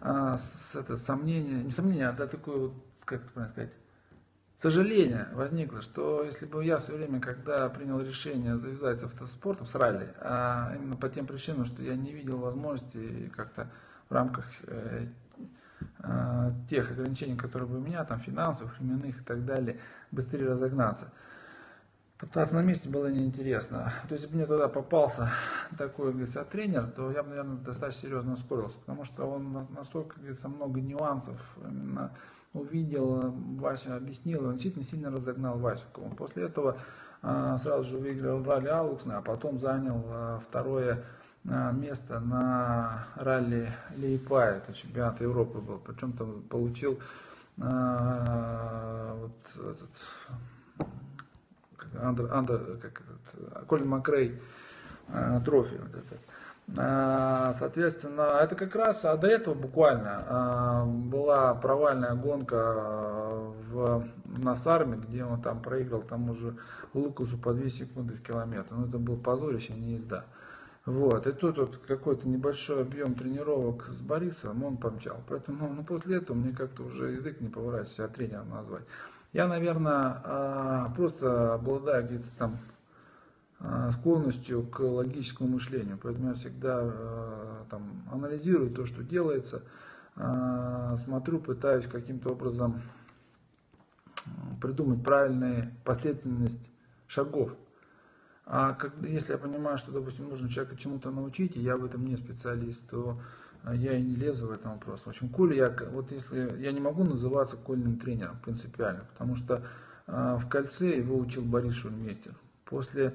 а, это, сомнение, не сомнение, а да, такое, как это правильно сказать, сожаление возникло, что если бы я все время, когда принял решение завязать с автоспортом, с ралли, а именно по тем причинам, что я не видел возможности как-то в рамках э, э, тех ограничений, которые были у меня, там финансовых, временных и так далее, быстрее разогнаться. Топтаться на месте было неинтересно. То есть, если бы мне тогда попался такой, говорится, тренер, то я бы, наверное, достаточно серьезно ускорился, потому что он настолько, говорится, много нюансов именно увидел, Вася объяснил, он действительно сильно разогнал Васю. После этого э, сразу же выиграл ралли Алуксна, а потом занял э, второе место на ралли Лейпа, это чемпионат Европы был, причем там получил а, вот этот, андер, андер, как этот, Колин Макрей а, трофи. Вот этот. А, соответственно, это как раз, а до этого буквально а, была провальная гонка в Насарме, где он там проиграл тому же Лукасу по 2 секунды в километр. Ну, это был позорище, не езда. Вот, и тут вот какой-то небольшой объем тренировок с Борисом, он помчал. Поэтому ну, после этого мне как-то уже язык не поворачивается себя тренером назвать. Я, наверное, а, просто обладаю где-то там склонностью к логическому мышлению. Поэтому я всегда там, анализирую то, что делается, смотрю, пытаюсь каким-то образом придумать правильную последовательность шагов. А как, если я понимаю, что, допустим, нужно человека чему-то научить, и я в этом не специалист, то я и не лезу в этот вопрос. В общем, Коля, я, вот если, я не могу называться кольным тренером принципиально, потому что э, в кольце его учил Борис Шульмейстер. После э,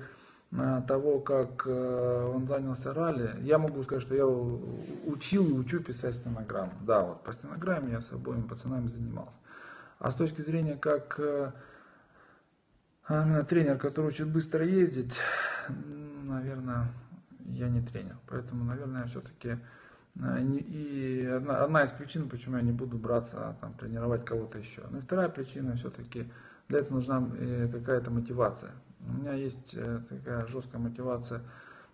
того, как э, он занялся ралли, я могу сказать, что я учил и учу писать стенограмму. Да, вот по стенограмме я с обоими пацанами занимался. А с точки зрения как э, тренер, который учит быстро ездить, наверное, я не тренер. Поэтому, наверное, все-таки э, и одна, одна из причин, почему я не буду браться там, тренировать кого-то еще. Ну и вторая причина, все-таки для этого нужна какая-то мотивация. У меня есть такая жесткая мотивация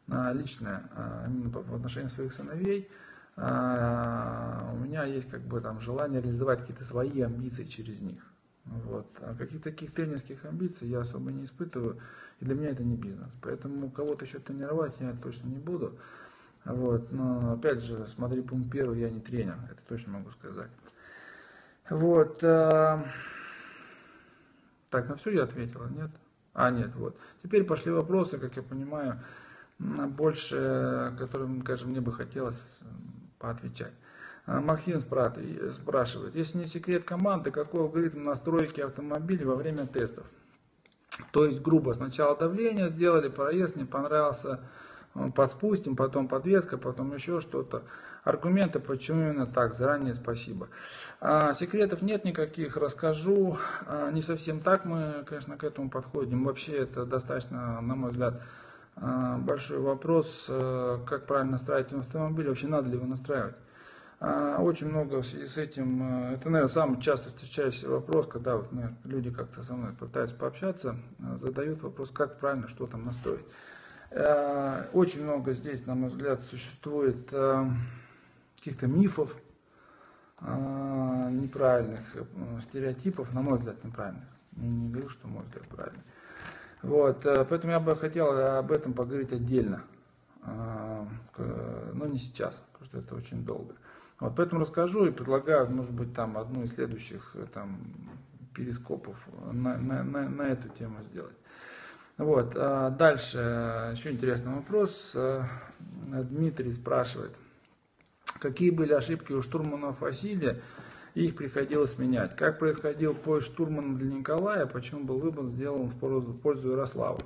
личная, именно в отношении своих сыновей. А, у меня есть как бы там желание реализовать какие-то свои амбиции через них. Вот. А каких-то таких тренерских амбиций я особо не испытываю, и для меня это не бизнес. Поэтому кого-то еще тренировать я точно не буду. Вот. Но опять же, смотри пункт первый, я не тренер, это точно могу сказать. Вот. А... Так, на все я ответила, нет? А, нет, вот. Теперь пошли вопросы, как я понимаю, больше, которым, конечно, мне бы хотелось поотвечать. А, Максим спрашивает, если не секрет команды, какой алгоритм настройки автомобиля во время тестов? То есть грубо, сначала давление сделали, проезд не понравился, подспустим, потом подвеска, потом еще что-то. Аргументы, почему именно так, заранее спасибо. А, секретов нет никаких, расскажу. А, не совсем так мы, конечно, к этому подходим. Вообще это достаточно, на мой взгляд, а, большой вопрос, как правильно настраивать автомобиль, вообще надо ли его настраивать. Очень много в связи с этим, это, наверное, самый часто встречающийся вопрос, когда вот, наверное, люди как-то со мной пытаются пообщаться, задают вопрос, как правильно что там настроить. Очень много здесь, на мой взгляд, существует каких-то мифов, неправильных стереотипов, на мой взгляд, неправильных. Я не говорю, что мой взгляд правильный. Вот, э, поэтому я бы хотел об этом поговорить отдельно, а, но не сейчас, потому что это очень долго. Вот, поэтому расскажу и предлагаю, может быть, там одну из следующих э, там, перископов на, на, на, на эту тему сделать. Вот, а дальше, еще интересный вопрос. Э, Дмитрий спрашивает, какие были ошибки у штурмана Василия их приходилось менять. Как происходил поиск штурмана для Николая, почему был выбор сделан в пользу, в Ярослава.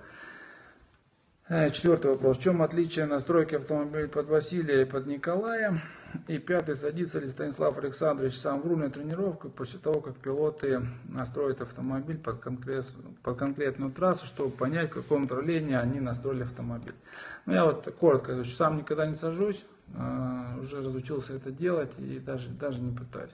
Э, четвертый вопрос. В чем отличие настройки автомобиля под Василия и под Николая? И пятый. Садится ли Станислав Александрович сам в руль на тренировку после того, как пилоты настроят автомобиль под, конкрет, под конкретную трассу, чтобы понять, в каком направлении они настроили автомобиль? Ну, я вот коротко, сам никогда не сажусь, уже разучился это делать и даже, даже не пытаюсь.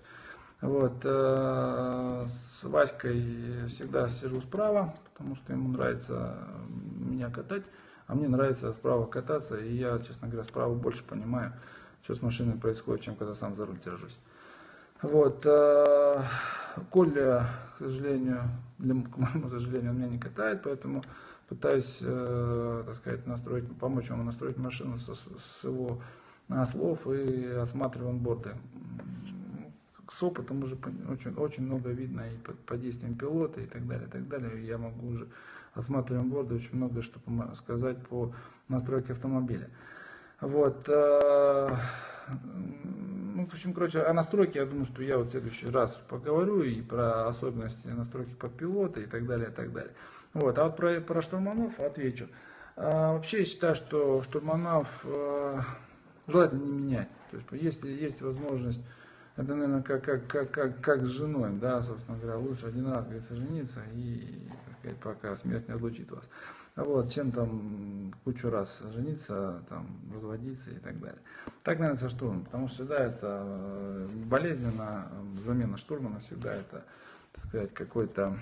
Вот, э, с Васькой всегда сижу справа, потому что ему нравится меня катать, а мне нравится справа кататься, и я, честно говоря, справа больше понимаю, что с машиной происходит, чем когда сам за руль держусь. Вот, э, Коля, к сожалению, для, к моему сожалению, он меня не катает, поэтому пытаюсь, э, так сказать, настроить, помочь ему настроить машину с, с его слов и осматриваем борды с опытом уже очень, очень много видно и под, под действием пилота и так далее, и так далее. Я могу уже, осматриваем борды, очень много что сказать по настройке автомобиля. Вот. Э, ну, в общем, короче, о настройке, я думаю, что я вот в следующий раз поговорю и про особенности настройки под пилота и так далее, и так далее. Вот. А вот про, про штурманов отвечу. А, вообще я считаю, что штурманов э, желательно не менять. То есть, если есть возможность это, наверное, как, как, как, как, как с женой, да, собственно говоря, лучше один раз, говорится, жениться и, так сказать, пока смерть не разлучит вас. А вот, чем там кучу раз жениться, там, разводиться и так далее. Так, наверное, со штурмом, потому что всегда это э, болезненно, замена штурмана всегда это, так сказать, какой-то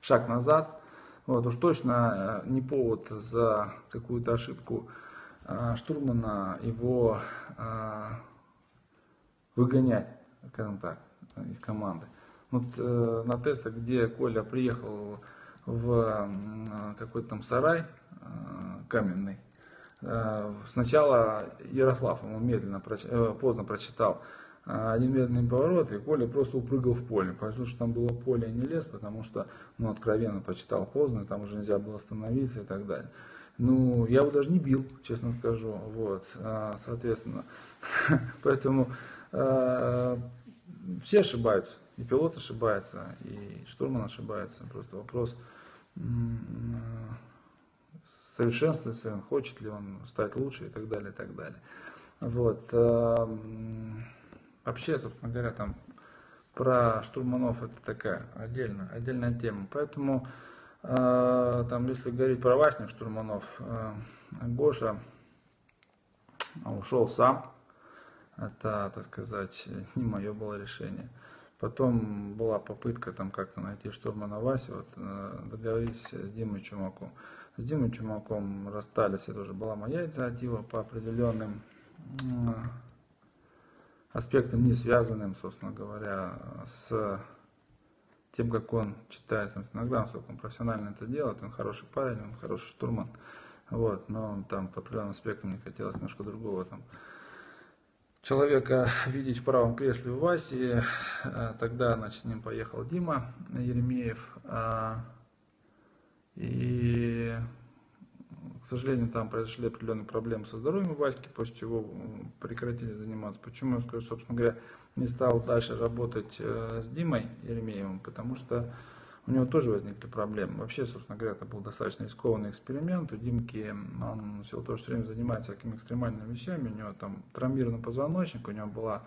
шаг назад. Вот, уж точно э, не повод за какую-то ошибку а, штурмана его а, выгонять, скажем так, из команды. Вот э, на тестах, где Коля приехал в какой-то там сарай каменный. Сначала Ярослав ему медленно, поздно прочитал один медленный поворот, и Коля просто упрыгал в поле. Потому что там было поле, а не лес, потому что, ну, откровенно почитал поздно, там уже нельзя было остановиться и так далее. Ну, я его даже не бил, честно скажу, вот, соответственно. Поэтому э, все ошибаются, и пилот ошибается, и штурман ошибается. Просто вопрос совершенствуется он, хочет ли он стать лучше и так далее, и так далее. Вот. Э, вообще, собственно говоря, там про штурманов это такая отдельная, отдельная тема. Поэтому э, там, если говорить про Васних штурманов, э, Гоша ушел сам. Это, так сказать, не мое было решение. Потом была попытка там как-то найти штурмана Васю, вот, э, договорились с Димой Чумаком. С Димой Чумаком расстались, это уже была моя инициатива по определенным аспектам, не связанным, собственно говоря, с тем, как он читает. Иногда, насколько он профессионально это делает, он хороший парень, он хороший штурман. Вот, но там по определенным аспектам мне хотелось немножко другого там человека видеть в правом кресле у Васи. А, тогда, значит, с ним поехал Дима Еремеев. А, и, сожалению, там произошли определенные проблемы со здоровьем Васьки, после чего прекратили заниматься. Почему я скажу, собственно говоря, не стал дальше работать э, с Димой Еремеевым, потому что у него тоже возникли проблемы. Вообще, собственно говоря, это был достаточно рискованный эксперимент. У Димки, он все то же время занимается такими экстремальными вещами. У него там травмированный позвоночник, у него была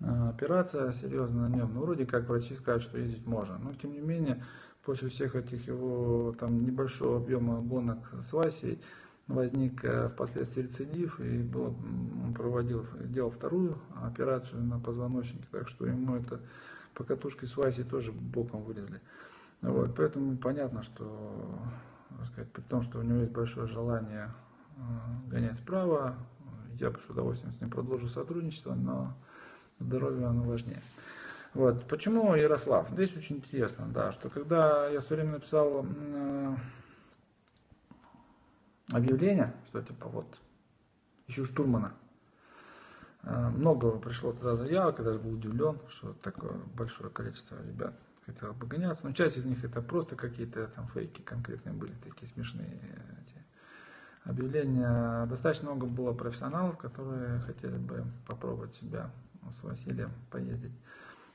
э, операция серьезная на нем. Ну, вроде как врачи скажут, что ездить можно. Но, тем не менее, после всех этих его там небольшого объема гонок с Васей, возник э, впоследствии рецидив, и было, он проводил, делал вторую операцию на позвоночнике, так что ему это покатушки с Васей тоже боком вылезли. Вот, поэтому понятно, что сказать, при том, что у него есть большое желание э, гонять справа, я бы с удовольствием с ним продолжу сотрудничество, но здоровье оно важнее. Вот. Почему Ярослав? Здесь очень интересно, да, что когда я все время написал э, объявление, что типа вот ищу штурмана, э, много пришло тогда заявок, я был удивлен, что такое большое количество ребят хотел бы гоняться. Но часть из них это просто какие-то там фейки конкретные были, такие смешные эти объявления. Достаточно много было профессионалов, которые хотели бы попробовать себя с Василием поездить.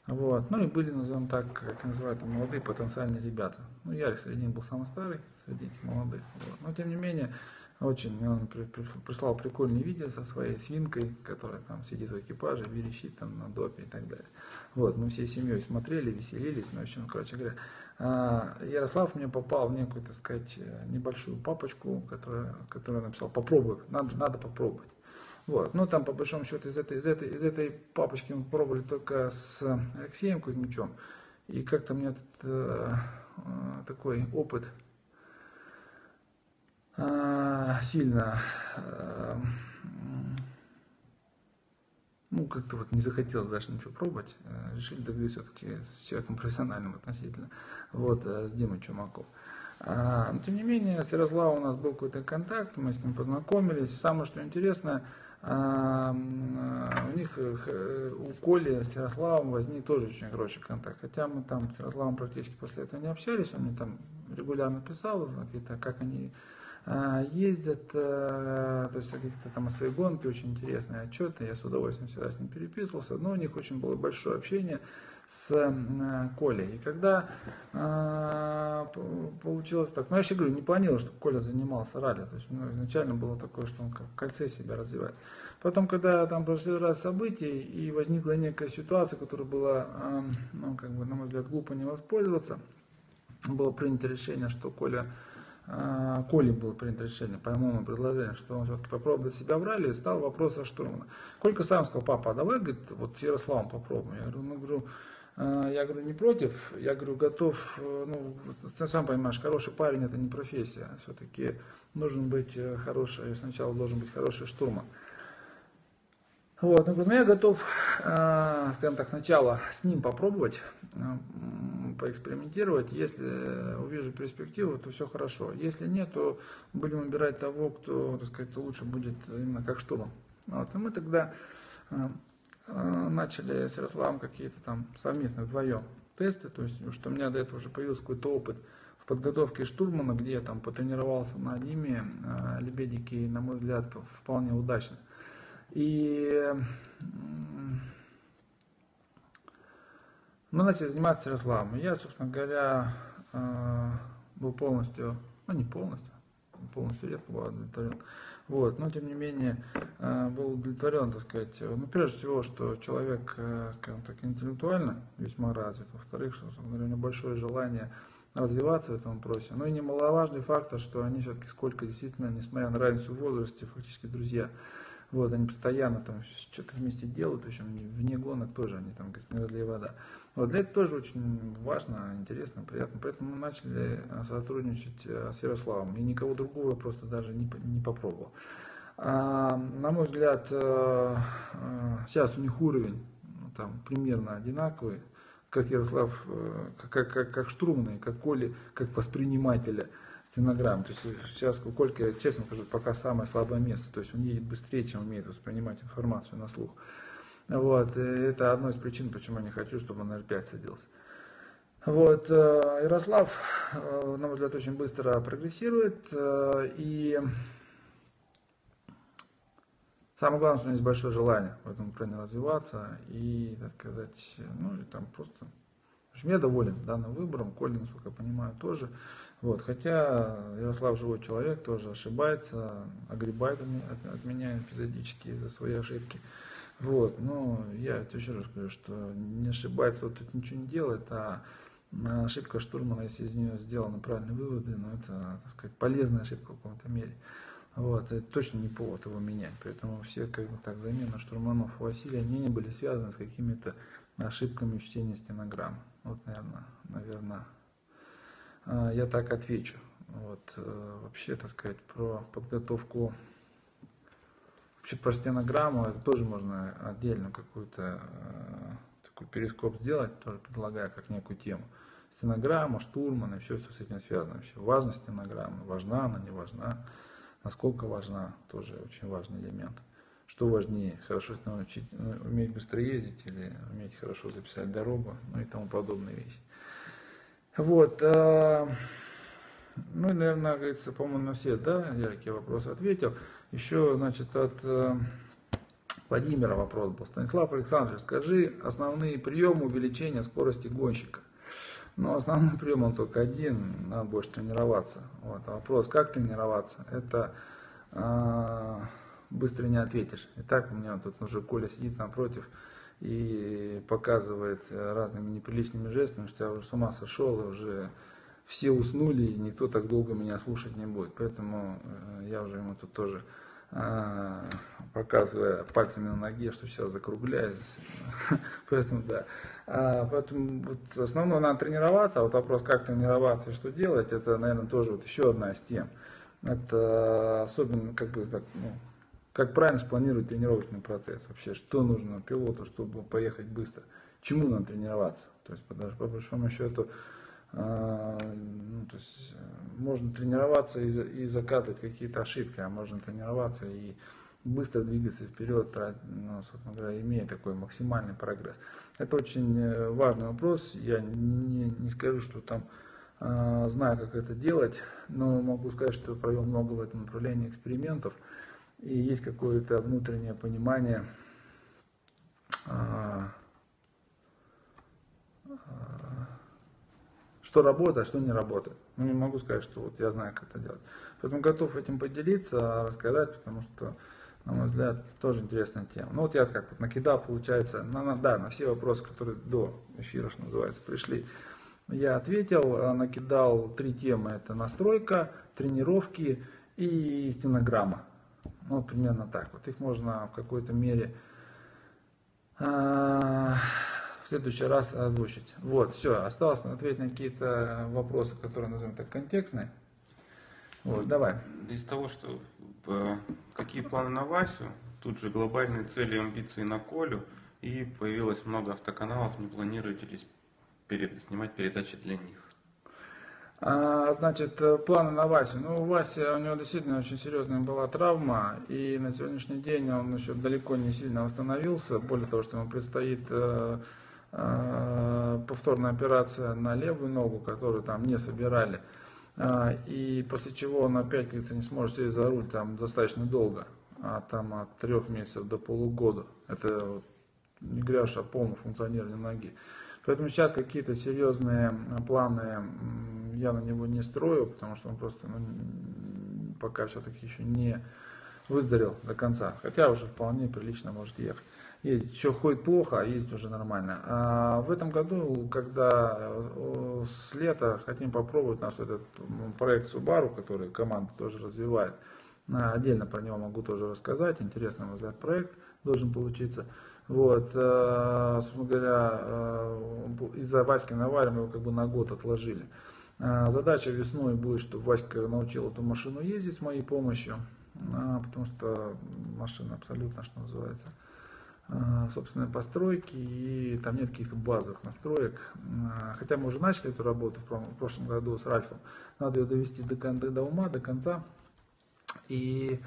Вот. Ну и были, назовем так, как называют, молодые потенциальные ребята. Ну, Ярик среди них был самый старый, среди этих молодых. Вот. Но тем не менее, очень он прислал прикольные видео со своей свинкой, которая там сидит в экипаже, верещит там на допе и так далее. Вот, мы всей семьей смотрели, веселились, ну, в общем, короче говоря. А, Ярослав мне попал в некую, так сказать, небольшую папочку, которая, которую написал, попробуй, надо, надо попробовать. Вот. Ну, там, по большому счету, из этой, из этой, из этой папочки мы пробовали только с Алексеем Кузьмичем. И как-то мне этот, э, э, такой опыт а, сильно а, ну, как-то вот не захотелось дальше ничего пробовать. А, решили договориться все-таки с человеком профессиональным относительно, вот, с Димой Чумаков. Но, тем не менее, с Ярославом у нас был какой-то контакт, мы с ним познакомились. Самое, что интересно, у них, э, у Коли с Ярославом возник тоже очень хороший контакт. Хотя мы там с Ярославом практически после этого не общались, он мне там регулярно писал, какие-то, как они а, ездят, э, то есть какие-то там свои гонки, очень интересные отчеты, я с удовольствием всегда с ним переписывался, но у них очень было большое общение с э, Колей. И когда а, получилось так, ну я еще говорю, не планировал, чтобы Коля занимался ралли, то есть ну, изначально было такое, что он как в кольце себя развивается. Потом, когда там прошли раз события и возникла некая ситуация, которая была, ну, как бы, на мой взгляд, глупо не воспользоваться, было принято решение, что Коля а, Коли было принято решение, по моему предложению, что он все-таки попробует себя в ралли, стал вопрос о штурмана. Колька сам сказал, папа, а давай, говорит, вот Ярославом попробуем. Я говорю, ну, говорю, я говорю, не против, я говорю, готов, э, ну, ты сам понимаешь, хороший парень это не профессия, все-таки нужен быть э, хороший, сначала должен быть хороший штурман. Вот, ну, я готов, э, скажем так, сначала с ним попробовать, поэкспериментировать. Если увижу перспективу, то все хорошо. Если нет, то будем выбирать того, кто, так сказать, лучше будет именно как штурман. Вот, и мы тогда начали с Ярославом какие-то там совместные вдвоем тесты, то есть, что у меня до этого уже появился какой-то опыт в подготовке штурмана, где я там потренировался на Диме, Лебедике, на мой взгляд, вполне удачно. И мы начали заниматься Ярославом. Я, собственно говоря, э, был полностью, ну не полностью, полностью редко был удовлетворен. Вот, но тем не менее э, был удовлетворен, так сказать, ну прежде всего, что человек, э, скажем так, интеллектуально весьма развит, во-вторых, что, у него большое желание развиваться в этом вопросе. Ну и немаловажный фактор, что они все-таки сколько действительно, несмотря на разницу в возрасте, фактически друзья. Вот, они постоянно там что-то вместе делают, причем вне гонок тоже они там, как разлей вода. Вот для этого тоже очень важно, интересно, приятно. Поэтому мы начали э, сотрудничать э, с Ярославом. И никого другого просто даже не, не попробовал. А, на мой взгляд, э, сейчас у них уровень ну, там, примерно одинаковый, как Ярослав, как, как, как штурмный, как Коли, как воспринимателя стенограмм. То есть сейчас у Кольки, честно скажу, пока самое слабое место. То есть он едет быстрее, чем умеет воспринимать информацию на слух. Вот, и это одна из причин, почему я не хочу, чтобы он на R5 садился. Вот, э, Ярослав, э, на мой взгляд, очень быстро прогрессирует. Э, и самое главное, что у него есть большое желание в этом плане развиваться. И, так сказать, ну, и там просто... В общем, я доволен данным выбором. Колин, насколько я понимаю, тоже. Вот, хотя Ярослав живой человек, тоже ошибается, огребает от меня эпизодически за свои ошибки. Вот, но я еще раз говорю, что не ошибается, кто тут ничего не делает, а ошибка штурмана, если из нее сделаны правильные выводы, но ну, это, так сказать, полезная ошибка в каком-то мере. Вот, это точно не повод его менять. Поэтому все, как бы так, замена штурманов у Василия, они не были связаны с какими-то ошибками в чтении стенограмм. Вот, наверное, наверное, а, я так отвечу. Вот, э, вообще, так сказать, про подготовку, вообще про стенограмму, это тоже можно отдельно какую-то э, такой перископ сделать, тоже предлагаю как некую тему. Стенограмма, штурман и все, что с этим связано. Вообще, важность стенограммы, важна она, не важна, насколько важна, тоже очень важный элемент. Что важнее, хорошо научить, ну, уметь быстро ездить или уметь хорошо записать дорогу, ну и тому подобные вещи. Вот. Э, ну, наверное, говорится, по-моему, на все, да, яркие вопросы ответил. Еще, значит, от э, Владимира вопрос был. Станислав Александрович, скажи основные приемы увеличения скорости гонщика. Ну, основной прием он только один, надо больше тренироваться. Вот. А вопрос, как тренироваться, это э, быстро не ответишь. Итак, у меня тут уже Коля сидит напротив, и показывает разными неприличными жестами, что я уже с ума сошел, и уже все уснули, и никто так долго меня слушать не будет. Поэтому э, я уже ему тут тоже а, показывая пальцами на ноге, что сейчас закругляется. Поэтому да. А, поэтому вот основное надо тренироваться, а вот вопрос, как тренироваться и что делать, это, наверное, тоже вот еще одна из тем. Это особенно, как бы так, ну, как правильно спланировать тренировочный процесс вообще, что нужно пилоту, чтобы поехать быстро, чему надо тренироваться. То есть, даже по большому счету, э, ну, то есть, э, можно тренироваться и, и закатывать какие-то ошибки, а можно тренироваться и быстро двигаться вперед, ну, собственно говоря, имея такой максимальный прогресс. Это очень э, важный вопрос. Я не, не скажу, что там э, знаю, как это делать, но могу сказать, что провел много в этом направлении экспериментов и есть какое-то внутреннее понимание, а, а, что работает, а что не работает. Ну, не могу сказать, что вот я знаю, как это делать. Поэтому готов этим поделиться, рассказать, потому что, на мой взгляд, тоже интересная тема. Ну, вот я как вот накидал, получается, на, на, да, на все вопросы, которые до эфира, что называется, пришли. Я ответил, накидал три темы. Это настройка, тренировки и стенограмма. Ну, примерно так. Вот их можно в какой-то мере а, в следующий раз озвучить. Вот, все. Осталось ответить на какие-то вопросы, которые, назовем так, контекстные. Вот, давай. Из того, что э, какие планы на Васю, тут же глобальные цели и амбиции на Колю, и появилось много автоканалов, не планируете ли перед, снимать передачи для них? А, значит, планы на Васю. Ну, у Васи, у него действительно очень серьезная была травма, и на сегодняшний день он еще далеко не сильно восстановился. Более того, что ему предстоит э, повторная операция на левую ногу, которую там не собирали. Э, и после чего он опять, говорится, не сможет сесть за руль там достаточно долго, а там от трех месяцев до полугода. Это вот, не говоря уж о полном функционировании ноги. Поэтому сейчас какие-то серьезные планы я на него не строю, потому что он просто ну, пока все-таки еще не выздоровел до конца. Хотя уже вполне прилично может ехать. Ездить еще ходит плохо, а ездить уже нормально. А в этом году, когда э, с лета хотим попробовать наш этот проект Subaru, который команда тоже развивает, отдельно про него могу тоже рассказать. Интересный, мой взгляд, проект должен получиться. Вот, э, собственно говоря, э, из-за Васьки Наваля мы его как бы на год отложили. Э, задача весной будет, чтобы Васька научил эту машину ездить с моей помощью, потому что машина абсолютно, что называется, собственной постройки, и там нет каких-то базовых настроек. Хотя мы уже начали эту работу в прошлом году с Ральфом, надо ее довести до, до ума, до конца. И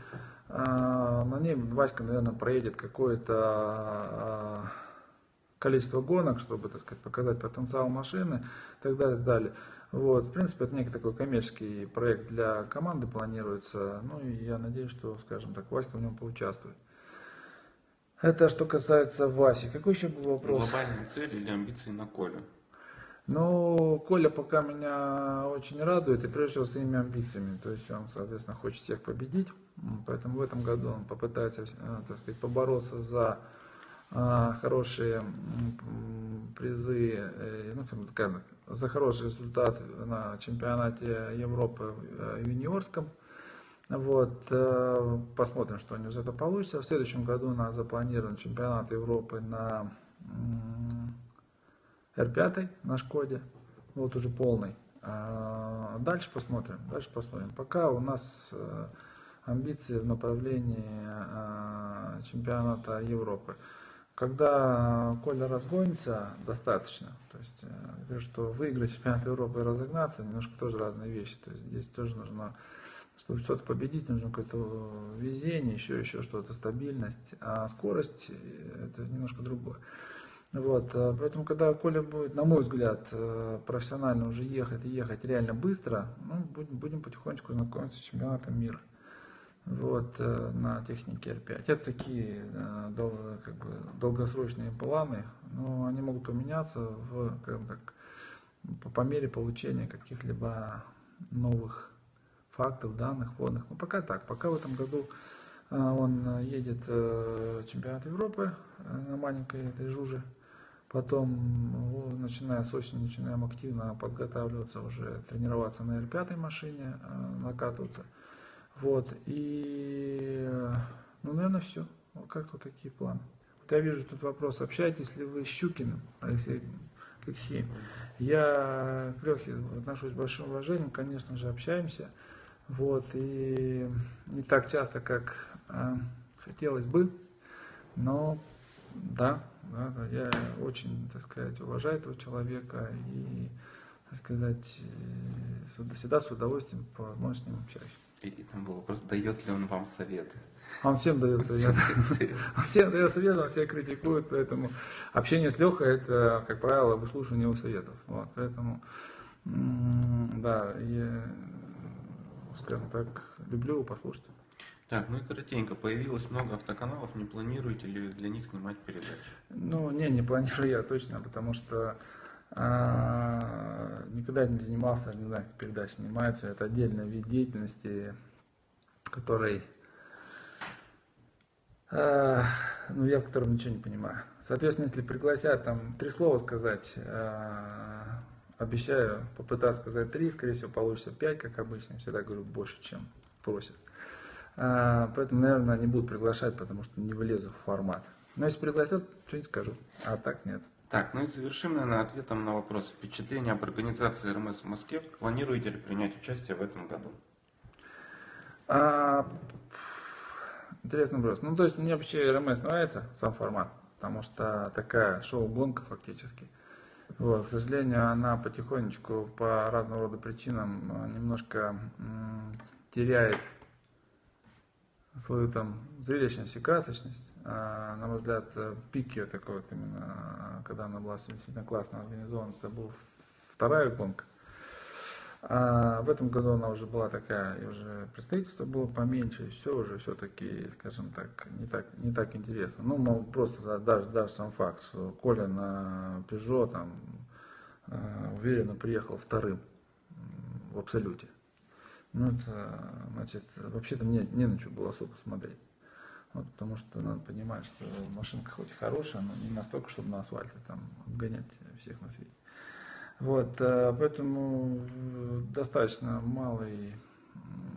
а, на ней Васька, наверное, проедет какое-то а, количество гонок, чтобы, так сказать, показать потенциал машины и так далее, и далее. Вот, в принципе, это некий такой коммерческий проект для команды планируется. Ну и я надеюсь, что, скажем так, Васька в нем поучаствует. Это что касается Васи. Какой еще был вопрос? Глобальные цели или амбиции на Коле? Ну, Коля пока меня очень радует, и прежде всего своими амбициями. То есть он, соответственно, хочет всех победить. Поэтому в этом году он попытается, э, так сказать, побороться за э, хорошие призы, э, ну, скажем, за хороший результат на чемпионате Европы юниорском. Вот, посмотрим, что у него из этого получится. В следующем году у нас запланирован чемпионат Европы на R5 на Шкоде, вот уже полный. А дальше посмотрим, дальше посмотрим. Пока у нас амбиции в направлении а, чемпионата Европы. Когда Коля разгонится достаточно, то есть э, что выиграть чемпионат Европы и разогнаться, немножко тоже разные вещи. То есть здесь тоже нужно, чтобы что-то победить, нужно какое-то везение, еще, еще что-то, стабильность. А скорость э, это немножко другое. Вот, э, поэтому, когда Коля будет, на мой взгляд, профессионально уже ехать и ехать реально быстро, ну, будем, будем потихонечку знакомиться с чемпионатом мира вот, э, на технике R5. Это такие э, как бы, долгосрочные планы, но они могут поменяться в, скажем так, по мере получения каких-либо новых фактов, данных, вводных. Но пока так, пока в этом году э, он едет чемпионат Европы на маленькой этой жуже. Потом, начиная с осени, начинаем активно подготавливаться, уже тренироваться на R5 машине, накатываться. Вот, и, ну, наверное, все. Вот как-то такие планы. Вот я вижу тут вопрос, общаетесь ли вы с Щукиным Алексеем Алексеем? Я к Лехе отношусь с большим уважением, конечно же, общаемся. Вот, и не так часто, как э, хотелось бы, но да, да, да, я очень, так сказать, уважаю этого человека и, так сказать, э, всегда с удовольствием по возможности с ним общаюсь. И там был вопрос, дает ли он вам советы? Он всем дает советы. Он всем дает советы, он всех критикует, поэтому общение с Лехой это, как правило, выслушивание его советов. Вот, поэтому, да, я, скажем так, люблю его послушать. Так, ну и коротенько, появилось много автоканалов, не планируете ли для них снимать передачи? Ну, не, не планирую я точно, потому что а, никогда не занимался, не знаю, как передача снимается. Это отдельный вид деятельности, который, а, ну, я в котором ничего не понимаю. Соответственно, если пригласят там три слова сказать, а, обещаю попытаться сказать три, скорее всего, получится пять, как обычно. Всегда говорю больше, чем просят. Поэтому, наверное, не будут приглашать, потому что не влезу в формат. Но если пригласят, что-нибудь скажу. А так нет. Так, ну и завершим, наверное, ответом на вопрос. Впечатление об организации РМС в Москве. Планируете ли принять участие в этом году? А, Интересный вопрос. Ну, то есть мне вообще РМС нравится, сам формат, потому что такая шоу-гонка фактически. Вот, к сожалению, она потихонечку по разного рода причинам э, немножко теряет свою там зрелищность и красочность. А, на мой взгляд, э, пик ее такой вот именно, когда она была действительно классно организована, это была вторая гонка. А в этом году она уже была такая, и уже представительство было поменьше, и все уже все-таки, скажем так, не так, не так интересно. Ну, мол, просто даже, даже сам факт, что Коля на Peugeot там э, уверенно приехал вторым в абсолюте. Ну, это, значит, вообще-то мне не на что было особо смотреть. Вот, потому что надо понимать, что машинка хоть хорошая, но не настолько, чтобы на асфальте там обгонять всех на свете. Вот, э, поэтому э, достаточно малый,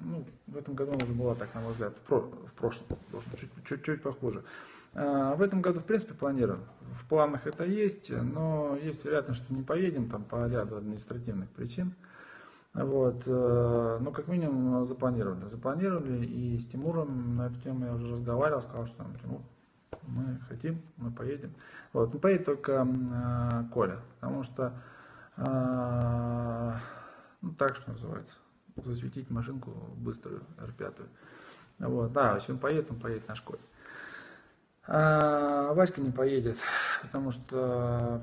ну, в этом году она уже была, так на мой взгляд, в, про, в прошлом, чуть-чуть похуже. А, в этом году, в принципе, планируем. В планах это есть, но есть вероятность, что не поедем там по ряду административных причин. Вот, э, но как минимум запланировали. Запланировали и с Тимуром на эту тему я уже разговаривал, сказал, что Тимур, мы хотим, мы поедем. Вот, не поедет только Коля, потому что а, ну так что называется, засветить машинку быструю, R5. Вот, да, если он поедет, он поедет на школе. А Васька не поедет, потому что,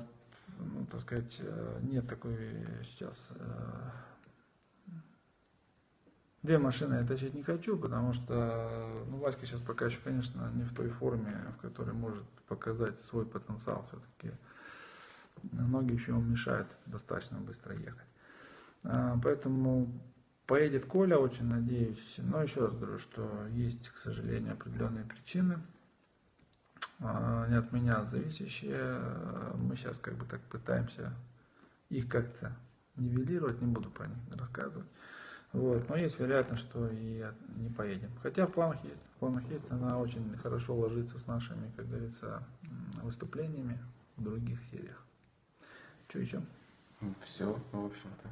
ну, так сказать, нет такой сейчас... Э, две машины я тащить не хочу, потому что ну, Васька сейчас пока еще, конечно, не в той форме, в которой может показать свой потенциал все-таки ноги еще мешают достаточно быстро ехать. А, поэтому поедет Коля, очень надеюсь. Но еще раз говорю, что есть, к сожалению, определенные причины, а, не от меня зависящие. Мы сейчас как бы так пытаемся их как-то нивелировать, не буду про них рассказывать. Вот. Но есть вероятность, что и не поедем. Хотя в планах есть. В планах есть, она очень хорошо ложится с нашими, как говорится, выступлениями в других сериях. Что еще? Все, в общем-то.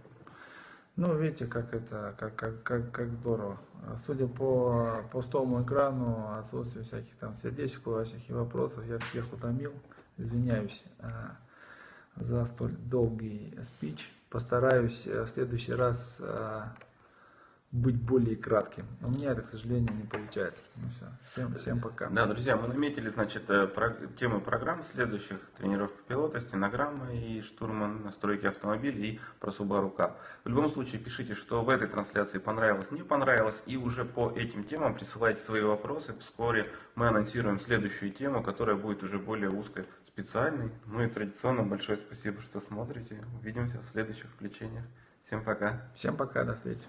Ну, видите, как это, как, как, как, как здорово. Судя по пустому экрану, отсутствию всяких там сердечек, и вопросов, я всех утомил. Извиняюсь а, за столь долгий спич. Постараюсь э, в следующий раз а, быть более кратким. Но у меня это, к сожалению, не получается. Ну все, всем, всем пока. Да, друзья, мы наметили, значит, э, про, темы программ следующих. Тренировка пилота, стенограмма и штурман настройки автомобиля и про Subaru Cup. В любом случае, пишите, что в этой трансляции понравилось, не понравилось. И уже по этим темам присылайте свои вопросы. Вскоре мы анонсируем следующую тему, которая будет уже более узкой, специальной. Ну и традиционно большое спасибо, что смотрите. Увидимся в следующих включениях. Всем пока. Всем пока, до встречи.